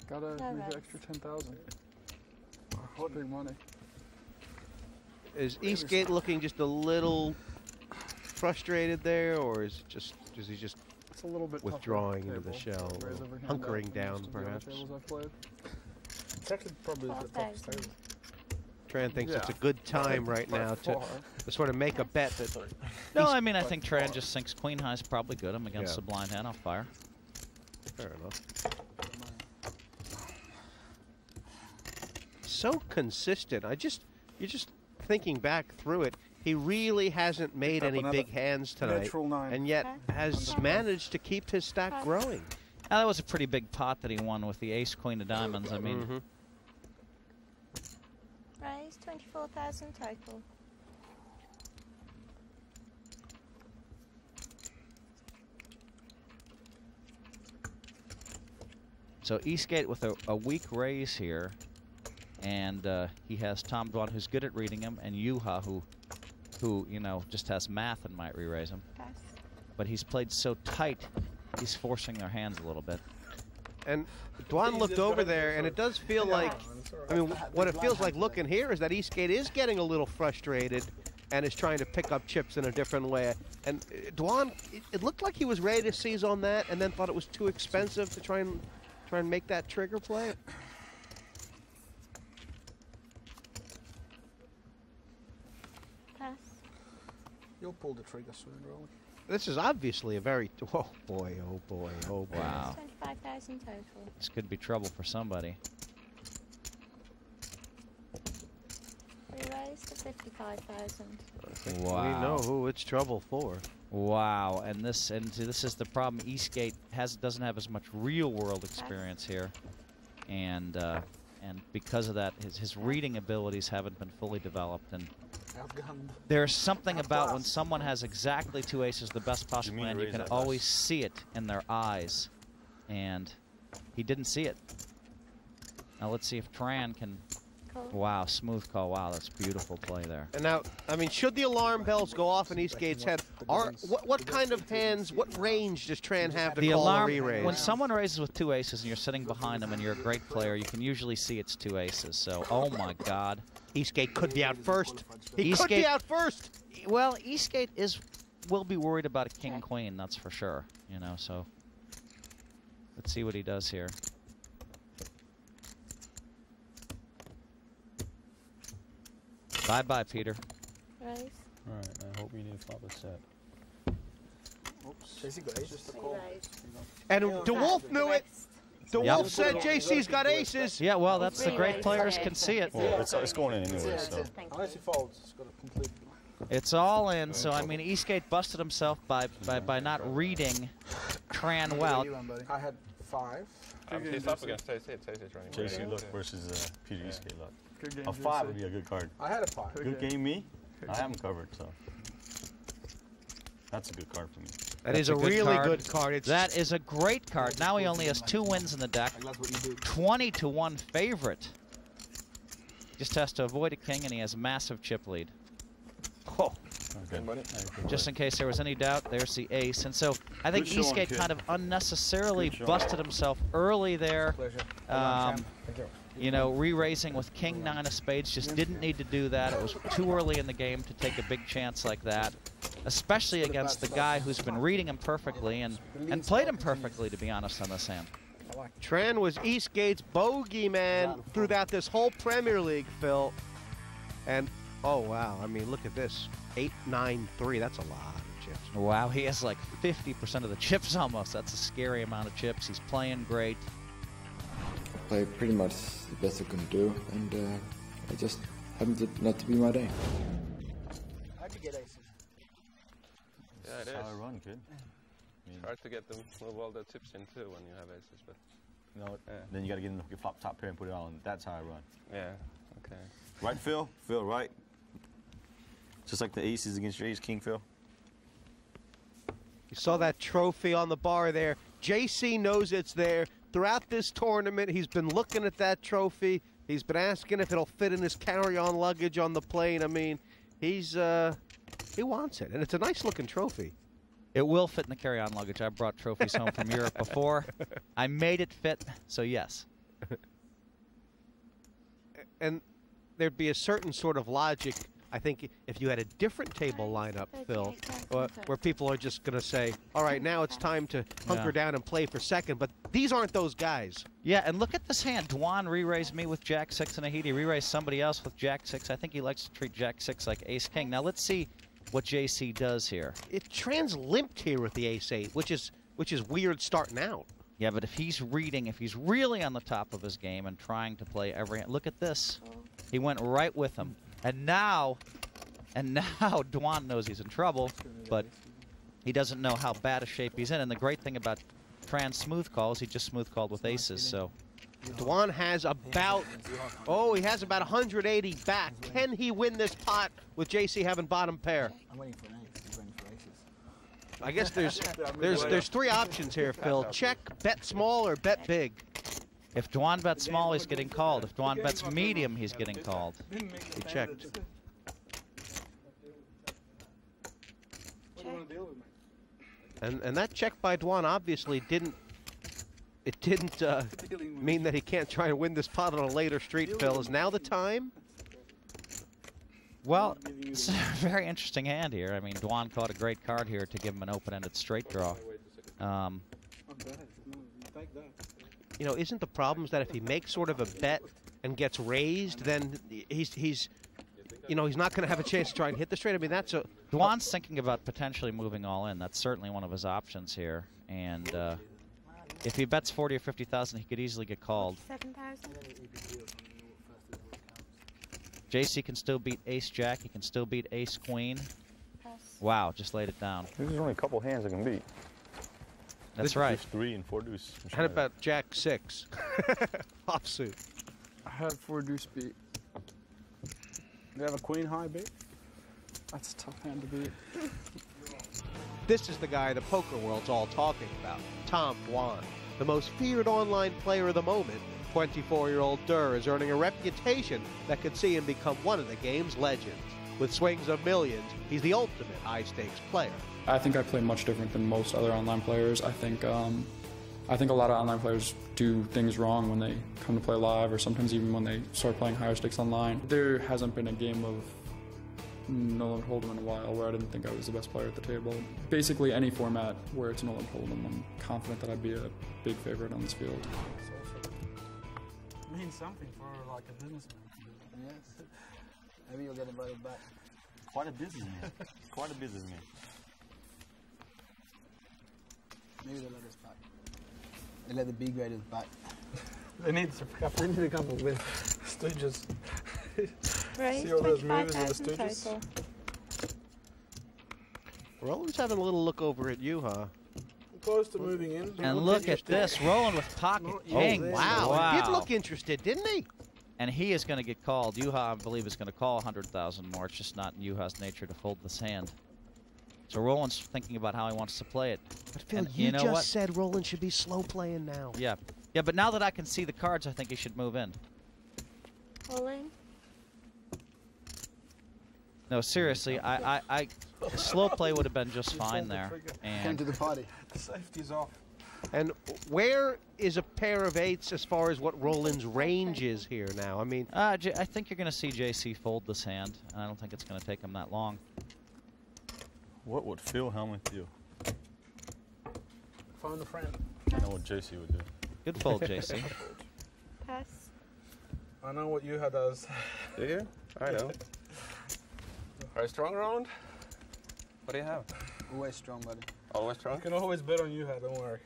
Gotta No use rest. the extra 10,000. What big money. Is Eastgate looking just a little frustrated there, or is it just is he just It's a little bit tougher withdrawing into the shell, raise or over hand hunkering down, most of the other perhaps? tables I've. It's actually probably the toughest 12,000. table. Tran thinks yeah. it's a good <laughs> time right now to, to, sort of make a bet that. <laughs> No, I mean I think Tran just thinks queen high is probably good. I'm against yeah. the blind hand. I'll fire. Fair enough. So consistent. I just you're just thinking back through it. He really hasn't made any big hands tonight, and yet okay. has managed to keep his stack growing. Now that was a pretty big pot that he won with the ace queen of diamonds. I mean. Mm -hmm. 24,000 total. So Eastgate with a, a weak raise here, and uh, he has Tom Dwan, who's good at reading him, and Juha, who, who you know, just has math and might re-raise him. Pass. But he's played so tight, he's forcing their hands a little bit. And Dwan looked over there, and it does feel like, I mean, what it feels like looking here is that Eastgate is getting a little frustrated and is trying to pick up chips in a different way. And uh, Dwan, it, it looked like he was ready to seize on that, and then thought it was too expensive to try and try and make that trigger play. Pass. You'll pull the trigger soon, Rolly. This is obviously a very, <laughs> oh boy, oh boy, oh boy. Wow, Twenty-five thousand total. this could be trouble for somebody. We raised to fifty-five thousand. We know who it's trouble for. Wow, and this and this is the problem. Eastgate has doesn't have as much real world experience here, and uh, and because of that, his his reading abilities haven't been fully developed. And there's something about when someone has exactly two aces, the best possible mean hand, you can always less? see it in their eyes, and he didn't see it. Now let's see if Tran can. Call. Wow, smooth call. Wow, that's beautiful play there. And now, I mean, should the alarm bells go off in Eastgate's head? Are what, what kind of hands, what range does Tran have to the call alarm a re-raise? when someone raises with two aces and you're sitting behind them and you're a great player, you can usually see it's two aces. So, oh my God, Eastgate could be out first. He could be out first. well, Eastgate is will be worried about a king queen, that's for sure. You know, so let's see what he does here. Bye bye, Peter. Raise. Alright, I hope you didn't flop a set. Oops. JC got aces. We raised. And De Wolfe knew it. De Wolfe Yep. said JC's got aces. Yeah, well, that's the great players can see it. Well, it's, it's going in anyway, so. Unless he folds, it's got a complete. It's all in. So I mean, Eastgate busted himself by by, by not reading Tran well. I had five. Um, he's up against JC. JC's running. JC really Luck versus uh, Peter Eastgate Luck. Good game, A five JC. would be a good card. I had a five. Good game, me. I haven't covered, so that's a good card for me. That That's is a, good really card. good card. It's That is a great card. Now he only has two wins in the deck. That's what you do. 20 to 1 favorite. Just has to avoid a king, and he has massive chip lead. Oh, Okay. just in case there was any doubt, there's the ace. And so I think Good Eastgate kind of unnecessarily Good showing. busted himself early there. Um, you know, re-raising with king nine of spades just didn't need to do that. It was too early in the game to take a big chance like that, especially against the guy who's been reading him perfectly and, and played him perfectly, to be honest, on this hand. Tran was Eastgate's bogeyman throughout this whole Premier League, Phil. And oh wow, I mean, look at this. Eight, nine, three. That's a lot of chips. Wow, he has like 50% of the chips almost. That's a scary amount of chips. He's playing great. I Play pretty much the best I can do, and uh, I just happened to not to be my day. How'd you get aces? Yeah, it is. That's how I run, kid. It's hard to get them move all the chips in too when you have aces, but You know, Yeah. then you got to get in the flop top pair and put it on. That's how I run. yeah, okay. Right, Phil? Phil, right? Just like the aces against your ace, King Phil. You saw that trophy on the bar there. JC knows it's there. Throughout this tournament, he's been looking at that trophy. He's been asking if it'll fit in his carry-on luggage on the plane. I mean, he's uh, he wants it, and it's a nice-looking trophy. It will fit in the carry-on luggage. I brought trophies home from Europe <laughs> before. I made it fit, so yes. <laughs> and there'd be a certain sort of logic. I think if you had a different table lineup, Phil, uh, where people are just going to say, "All right, now it's time to hunker Yeah. down and play for second. But these aren't those guys. Yeah, and look at this hand. Dwan re-raised me with Jack six and a heat. He re-raised somebody else with Jack six. I think he likes to treat Jack six like Ace King. Now let's see what JC does here. It Tran's limped here with the ace eight, which is which is weird starting out. Yeah, but if he's reading, if he's really on the top of his game and trying to play every look at this. He went right with him. And now and <laughs> now Dwan knows he's in trouble, but he doesn't know how bad a shape he's in. And the great thing about Tran's smooth calls, he just smooth called with aces, so Dwan has about oh he has about 180 back. Can he win this pot with JC having bottom pair? I guess there's there's there's three options here, Phil. Check, bet small, or bet big. If Dwan bets small, he's getting called. If Dwan bets medium, he's getting called. He checked. And and that check by Dwan obviously didn't it didn't uh, mean that he can't try and win this pot on a later street, Phil. Is now the time? Well, it's <laughs> a very interesting hand here. I mean, Dwan caught a great card here to give him an open-ended straight draw. Um, You know, isn't the problem is that if he makes sort of a bet and gets raised, then he's he's you know he's not going to have a chance to try and hit the straight. I mean, that's a Dwan's thinking about potentially moving all in. That's certainly one of his options here. And uh, if he bets 40 or 50,000, he could easily get called. Seven thousand. JC can still beat Ace Jack. He can still beat Ace Queen. Wow, just laid it down. There's only a couple hands I can beat. That's right. Deuce three and four deuce. How about Jack six <laughs> offsuit? I had four deuce beat. Do you have a queen high beat? That's a tough hand to beat. This is the guy the poker world's all talking about, Tom Dwan, the most feared online player of the moment. 24-year-old Durr is earning a reputation that could see him become one of the game's legends. With swings of millions, he's the ultimate high-stakes player. I think I play much different than most other online players. I think um, I think a lot of online players do things wrong when they come to play live, or sometimes even when they start playing higher stakes online. There hasn't been a game of No Nolan Hold'em in a while where I didn't think I was the best player at the table. Basically, any format where it's No Limit Hold'em, I'm confident that I'd be a big favorite on this field. It means something for like a businessman. Yes. Maybe you'll get invited back. Quite a businessman. Quite a businessman. Maybe they'll let us back. They let the B graders back. <laughs> they need a couple. They need a couple with stooges. <laughs> Raise See all those 25,000 movies with the stooges? total. Roland's having a little look over at you, huh? Close to moving in. And look at this, Roland with pocket king. Oh, wow. wow. He did look interested, didn't he? And he is going to get called. Juha, I believe, is going to call 100,000 more. It's just not in Juha's nature to fold this hand. So Roland's thinking about how he wants to play it. But Phil, And you, know just what? said Roland should be slow playing now. Yeah. Yeah, but now that I can see the cards, I think he should move in. Rolling. No, seriously, I, I, I slow play would have been just fine there. Came And to the party. The safety's off. And where is a pair of eights as far as what Roland's range is here now? I mean, uh, J I think you're going to see JC fold this hand, and I don't think it's going to take him that long. What would Phil Hellmuth do? Phone a friend. I know what JC would do. Good fold, JC. <laughs> Pass. I know what Juha does. Do you? I know. Very strong, Roland? What do you have? Always strong, buddy. Always I strong? can always bet on Juha, don't worry.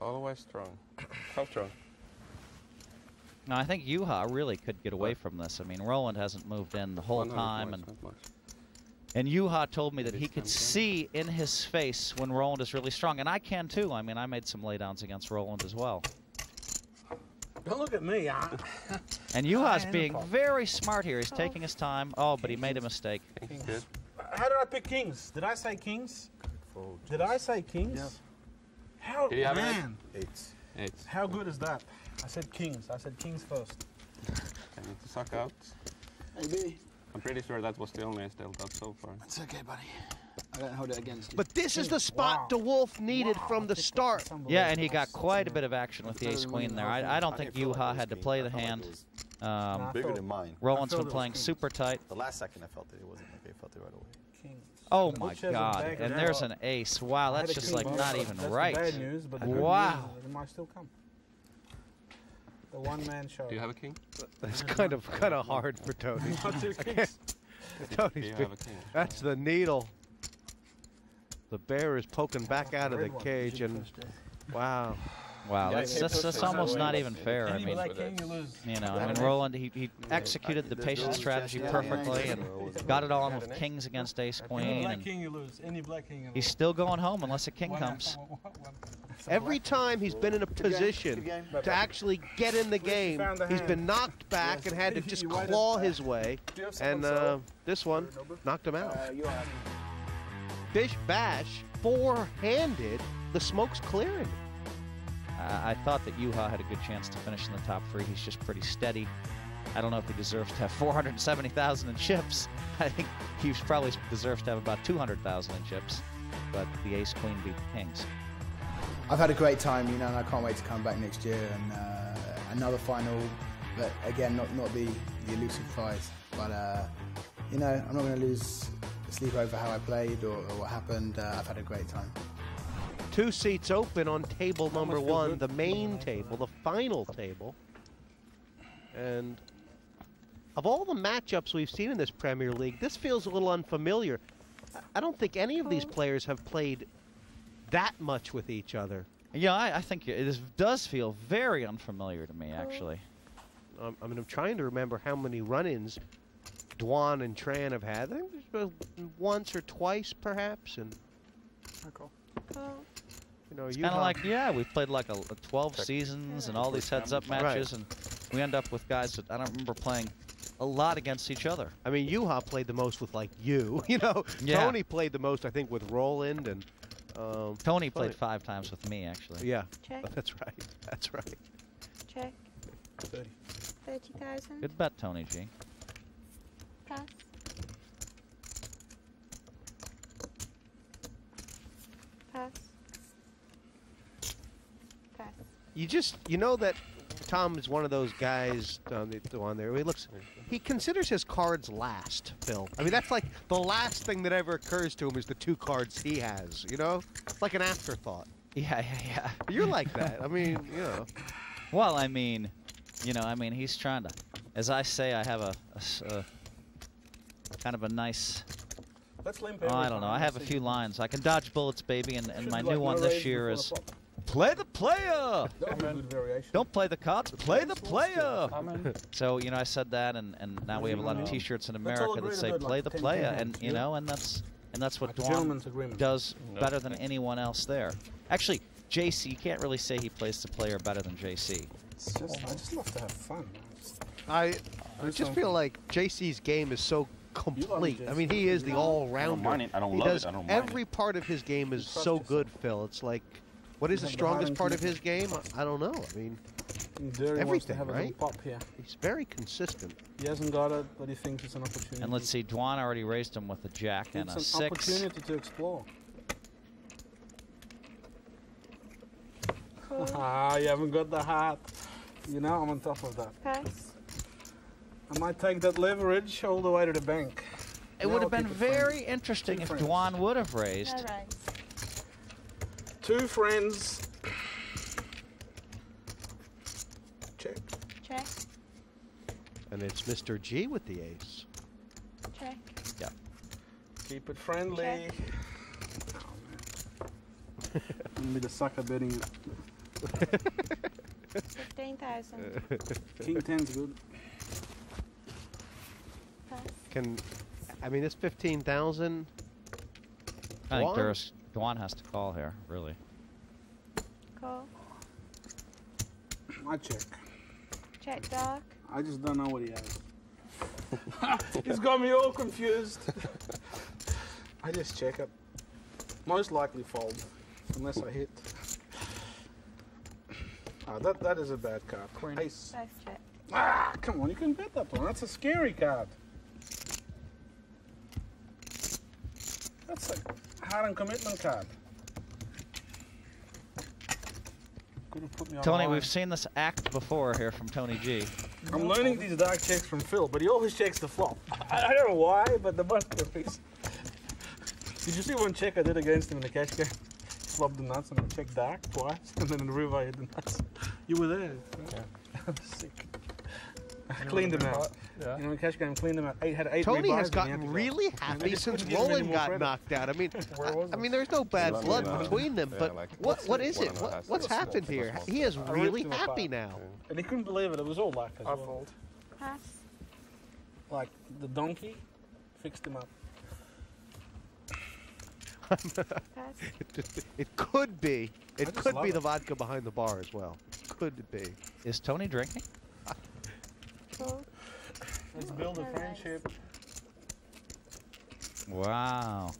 Always strong. How strong? No, I think Juha really could get away from this. I mean, Roland hasn't moved in the whole Oh, no, not time, much, and not and Juha told me that he could tempting. see in his face when Roland is really strong, and I can too. I mean, I made some laydowns against Roland as well. Don't look at me. I, <laughs> And Juha's being very smart here. He's oh. taking his time. Oh, but he made a mistake. King's how did I pick kings? Did I say kings? Did I say kings? Yeah. How, Did you have an eight? man, Eight. Eight. how good is that? I said kings. I said kings first. I need to suck out. Maybe. I'm pretty sure that was the only ace dealt out so far. It's okay, buddy. I don't hold it against you. but this is the spot De Wolfe needed from the start. Yeah, and he got quite a bit of action with the ace queen there. I, I don't think Juha had to play the hand. Um, Bigger than mine. Roland's I been was playing kings. super tight. The last second I felt it, it wasn't like I felt it right away. Kings. Oh my Which has a god. And there's an ace. Wow, that's just like not even right. bad news, but the good Wow. news is it might still come. The one-man show. Do you have a king? That's kind of kind of hard for Tony. <laughs> Not two I kings. can't- Do Tony's you been- have a king? that's the needle. The bear is poking back out of the cage, and wow. Wow, that's, that's, that's almost not even fair. I mean, you know, I mean, Roland, he, he executed the patient strategy perfectly and got it on with kings against ace Any queen. black And king, you lose. Any black king, you lose. he's still going home unless a king comes. Every time he's been in a position to actually get in the At least you game, he's been knocked back and had to <laughs> just claw his way. Do you have And uh, this one knocked him out. Uh, you are. Bish Bash, four-handed. The smoke's clearing. Uh, I thought that Juha had a good chance to finish in the top three. He's just pretty steady. I don't know if he deserves to have <laughs> 470,000 in chips. I think he probably deserves to have about 200,000 in chips. But the ace queen beat the kings. I've had a great time, you know, and I can't wait to come back next year and uh, another final. But again, not not the, the elusive prize. But uh, you know, I'm not going to lose sleep over how I played or, or what happened. Uh, I've had a great time. Two seats open on table number one, good. the main table, the final table. And of all the matchups we've seen in this Premier League, this feels a little unfamiliar. I- I don't think any of these players have played that much with each other. Yeah, I, I think it is, does feel very unfamiliar to me, actually. Um, I mean, I'm trying to remember how many run-ins Dwan and Tran have had. I think there's been once or twice, perhaps, and Call. you know, It's kind of like, yeah, we've played like a, a 12 seasons and all these heads-up Right. matches, and we end up with guys that I don't remember playing a lot against each other. I mean, Juha played the most with like you. <laughs> You know, Yeah. Tony played the most, I think, with Roland and. Um, Tony played funny. five times with me, actually. Yeah, Check. <laughs> that's right. <laughs> That's right. Check. 30. 30,000. Good bet, Tony G. Pass. Pass. Pass. You just, you know that Tom is one of those guys on the, the one there. He looks, he considers his cards last. Phil. I mean, that's like the last thing that ever occurs to him is the two cards he has. You know, it's like an afterthought. Yeah, yeah, yeah. You're like that. I mean, you know. Well, I mean, you know, I mean, he's trying to, as I say, I have a kind of a nice. Let's limp Oh, I don't know. I have a few lines. I can dodge bullets, baby, and, and my be like new one this year is. Play the player. That would be a variation. Don't play the cards. Play the player. <laughs> So you know, I said that, and, and now we have a lot of T-shirts in America that say "Play the player," and you know, and that's and that's what Like Dwan does better than anyone else there. Actually, JC, you can't really say he plays the player better than JC. It's just, I just love to have fun. I, I just feel like JC's game is so complete. I mean, he is the all-rounder. don't mind it. I don't he love it. does I don't mind every it. part of his game is so good, Phil. It's like, what is the have the heart strongest part of his game? I don't know. I mean, And Derry wants to Everything, have right? little pop here. he's very consistent. He hasn't got it, but he thinks it's an opportunity. And let's see, Dwan already raised him with a jack and It's a an six. opportunity to explore. <laughs> Ah, you haven't got the heart. You know, I'm on top of that. Pass. I might take that leverage all the way to the bank. It Now would have been keep it very interesting Two if friends. Dwan would have raised. No. Two friends. Check. Check. And it's Mr. G with the ace. Check. Keep it friendly. Oh, man. <laughs> I'm gonna be the sucker betting. Fifteen thousand. King 10's good. Pass. Can, I mean, it's fifteen thousand. I think Dwan? there's Dwan has to call here, really. Call. I check. Check dark. I just don't know what he has. <laughs> He's got me all confused. I just check it. Most likely fold, unless I hit. Ah, that that is a bad card. Queen. Ace. Both check. Ah, come on, you can bet that one. That's a scary card. That's a hard and commitment card. Put me Tony, we've seen this act before here from Tony G. I'm learning these dark checks from Phil, but he always checks the flop. I, I don't know why, but the masterpiece. Did you see one check I did against him in the cash game? Flopped the nuts and I checked dark twice, <laughs> and then in the river I hit the nuts. You were there. Yeah. <laughs> Sick. I cleaned him out. Yeah. You know, in cash game, cleaned him out. Eight, had eight Tony has he had gotten to really And they happy since couldn't <laughs> give him any Roland got credit. knocked out. I mean, <laughs> I, I mean, there's no bad blood between them, yeah, but like- what What's what it? is it? What, what's It's a small- happened here? small He is I really happy apart. now. And he couldn't believe it. It was all luck as I well. fold. Pass. Like the donkey fixed him up. Pass. <laughs> It could be. It could be it. the vodka behind the bar as well. Could be. Is Tony drinking? Call. Let's build a friendship. Wow.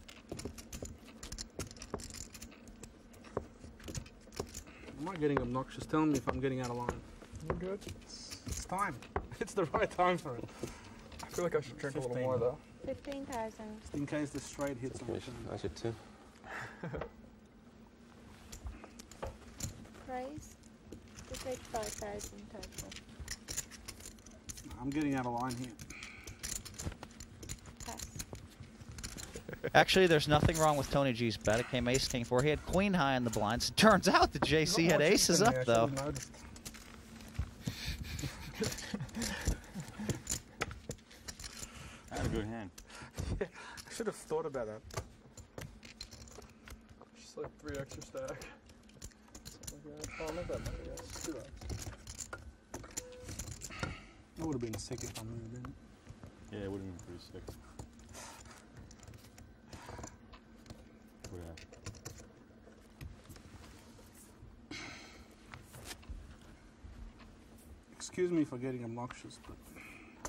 Am I getting obnoxious? Tell me if I'm getting out of line. You good? It's time. <laughs> It's the right time for it. I feel like I should drink a little more though. Fifteen thousand. In case the straight hits on the I should too. <laughs> Raise. Just eighty-five thousand total. I'm getting out of line here. Actually, there's nothing wrong with Tony G's bet. It came ace king four. He had queen high in the blinds. It turns out that JC had aces up though. should've. I had a good hand. Yeah, <laughs> I should have thought about that. Just like three extra stack. Something like that. Oh, not that much, I guess. Two X. That would have been sick if I moved in. Yeah, it would have been pretty sick. Look at that. Excuse me for getting obnoxious, but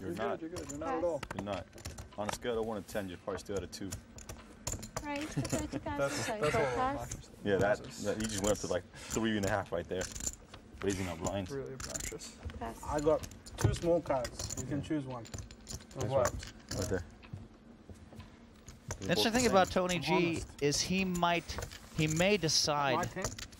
You're, You're not. good, you're good. You're not at all. You're not. On a scale of 1 to 10, you're probably still at a 2. Raise to thirty thousand That's, total. that's a little Pass. obnoxious. Yeah, that, That's that he just went up to like three and a half right there. Raising up blinds. really obnoxious. Pass. I got two small cards. You can choose one. Of That's what? Right there. They're Interesting the thing about Tony G is he might he may decide My ten? You-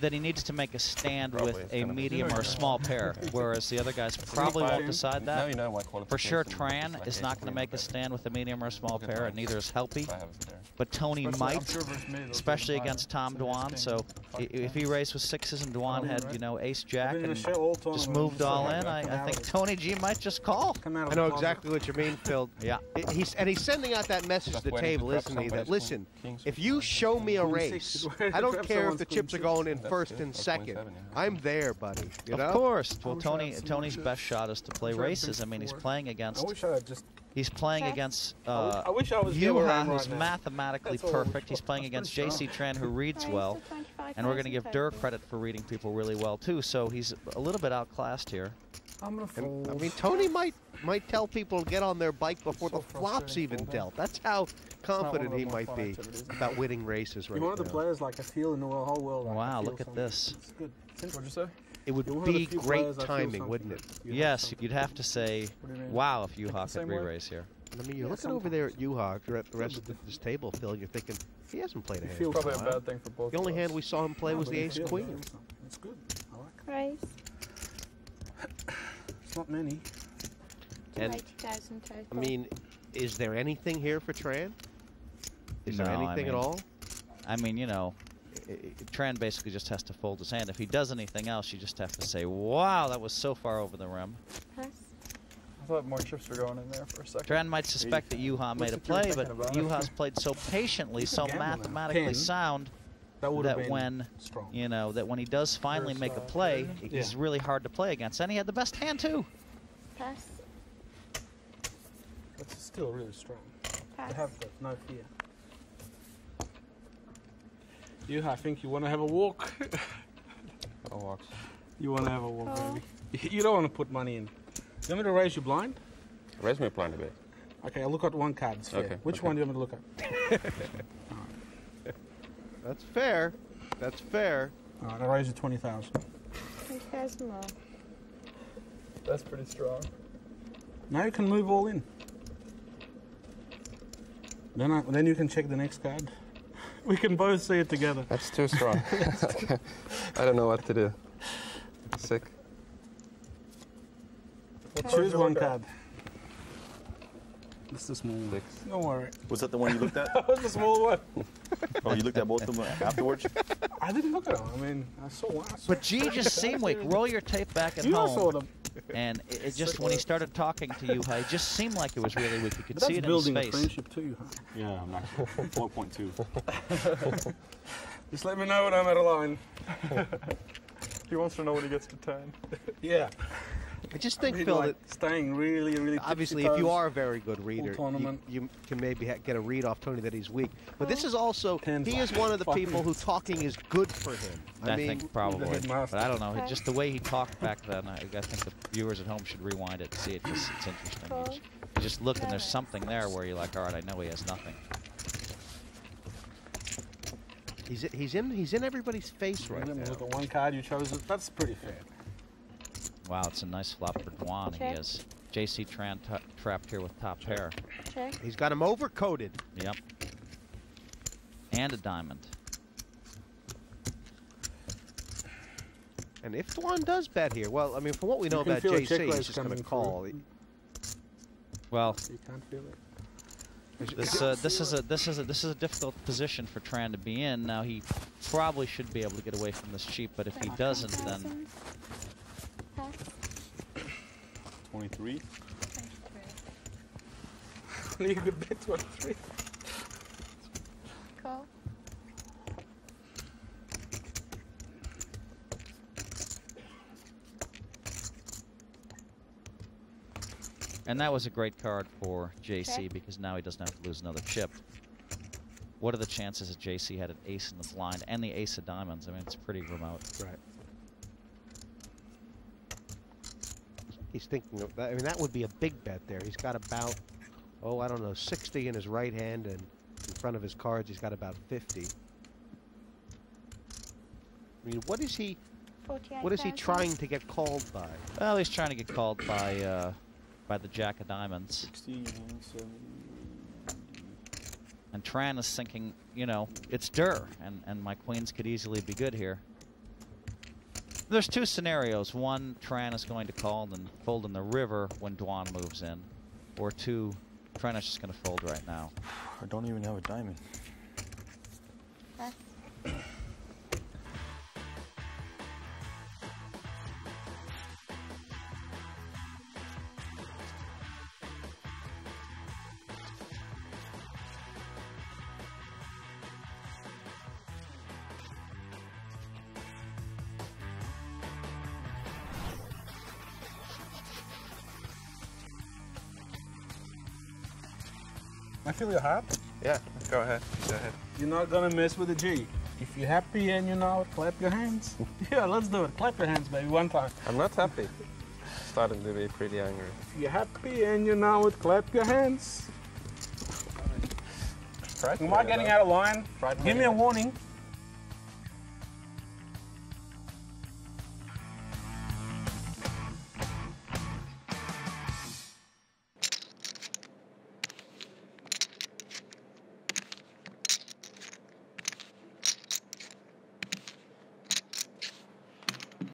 that he needs to make a stand Probably, with a medium or a small pair, <laughs> whereas the other guys probably won't decide Now that. you know my For sure, Tran like is not going to make a stand with a medium or a small pair, and neither is Helppi. If I have it there. But Tony might, sure versus me, those especially against. Tom So Dwan. So king, i- fuck if he raised with sixes and Dwan had, you know, ace jack been in a and just moved all in, I, I think. Tony G might just call. Come out of I know exactly what you mean, Phil. <laughs> Yeah. It- He's and he's sending out that message to the table, isn't he? That listen, if you show me a Queen race, I don't care if the chips are are going in That's first good. and Or second. yeah. I'm there, buddy. You know? Of course. Well, Tony Tony's more best shot is to play I had races. I mean, he's four. playing I against wish I just. he's playing Check. against I w- uh, I wish I was there where Juha, who's right mathematically That's all I wish perfect. He's playing against JC Tran, who <laughs> reads well. To 25,000 And we're going to give Dirk credit for reading people really well too. So he's a little bit outclassed here. I'm gonna And, fold. I mean, Tony might might tell people to get on their bike before So the flops even folding. dealt. That's how confident he might be about winning races right You're one of the now. players like I feel in the whole world. Like, Wow, feel look at this. It's good. What'd you say? It would You're one of the be great players I feel timing, wouldn't it? You Yes, you'd have to say, What do you mean? wow, if Think Juha the could re-race here. I mean, you're Yeah, looking over there at Juha, you're at the rest of this table, Phil, and you're thinking, he hasn't played a hand. feel Probably a while. bad thing for both. The only of hand us. we saw him play No, was the ace feel queen. something. It's good. I like it. Raise It's not many. to And- total. I mean, is there anything here for Tran? Is there No, I anything at all? I mean, you know, i- i- Tran basically just has to fold his hand. If he does anything else, you just have to say, wow, that was so far over the rim. Pass. I thought more chips were going in there for a second. Tran might suspect that Juha made a What's it play, but thinking? Juha's played so patiently, so mathematically Ten. sound That that been when strong. you know that when he does finally First, make a uh, play, third. he's really hard to play against. And he had the best hand too. Pass. It's still really strong. I have that, no fear. You, I think you want to have a walk. I'll walk. you want to have a walk, Call. baby. <laughs> You don't want to put money in. You want me to raise you blind? Raise me blind a bit. Okay, I'll look at one card. It's fair. Okay, Which okay. one do you want me to look at? <laughs> <laughs> That's fair. That's fair. All right, I'll raise you 20,000. 20,000. That's pretty strong. Now you can move all in. Then, I, then you can check the next card. <laughs> We can both see it together. That's too strong. I don't know what to do. Sick. Choose one card. This is the small one. Six. Don't worry. Was that the one you looked at? <laughs> That was the small one. <laughs> oh, you looked at both of them afterwards? <laughs> I didn't look at them. I mean, I saw one. I saw But G just seemed weak. Roll your tape back at You saw home. them. And it, it just when he started talking to you, it just seemed like it was really weak. You could see it in his face. building a face. friendship too, huh? Yeah, I'm not. 4.2. Just let me know when I'm out of line. He wants to know when he gets to 10. Yeah. I just think, Really Phil, like that staying really, really. obviously, if you are a very good reader, you, tournament. you can maybe ha- get a read off Tony that he's weak. But this oh, is also, Ten he is one of the people who talking is good for him. I, I, mean, think probably, headmaster. but I don't know. Okay. Just the way he talked <laughs> back then, I, I think the viewers at home should rewind it and see it because it's interesting. You just, you just look and there's something there where you're like, all right, I know he has nothing. he's, he's, in, he's in everybody's face right now. look at one card you chose. That's pretty fair. Wow, it's a nice flop for Dwan. He Check. is JC Tran trapped here with top pair. Check. He's got him overcarded. Yep. And a diamond. And if Dwan does bet here, well, I mean, from what we know You can about feel a check JC, he's just going to call. through. Well, You can't feel it. this uh, this is a this is a this is a difficult position for Tran to be in. Now he probably should be able to get away from this cheap, but if he doesn't, then 10,000. Pass. 23. 23. you could bet 23. Call. and that was a great card for JC Okay. because now he doesn't have to lose another chip. What are the chances that JC had an ace in the blind and the ace of diamonds? I mean, it's pretty remote. Right. He's thinking of that. I mean, that would be a big bet there. He's got about, oh, I don't know, 60 in his right hand, and in front of his cards, he's got about 50. I mean, what is he? What is he trying to get called by? Well, he's trying to get called by uh, by the Jack of Diamonds. 60, 70. And Tran is thinking, you know, it's Durr, and, and my queens could easily be good here. There's two scenarios. One, Tran is going to call and fold in the river when Dwan moves in. Or two, Tran is just going to fold right now. I don't even have a diamond. Feel your heart. Yeah, go ahead. Go ahead. You're not gonna mess with the G. If you're happy and you know it, clap your hands. <laughs> yeah, let's do it. Clap your hands, baby, one time. I'm not happy. Starting to be pretty angry. If you're happy and you know it, clap your hands. Am I getting out of line? Give me a warning.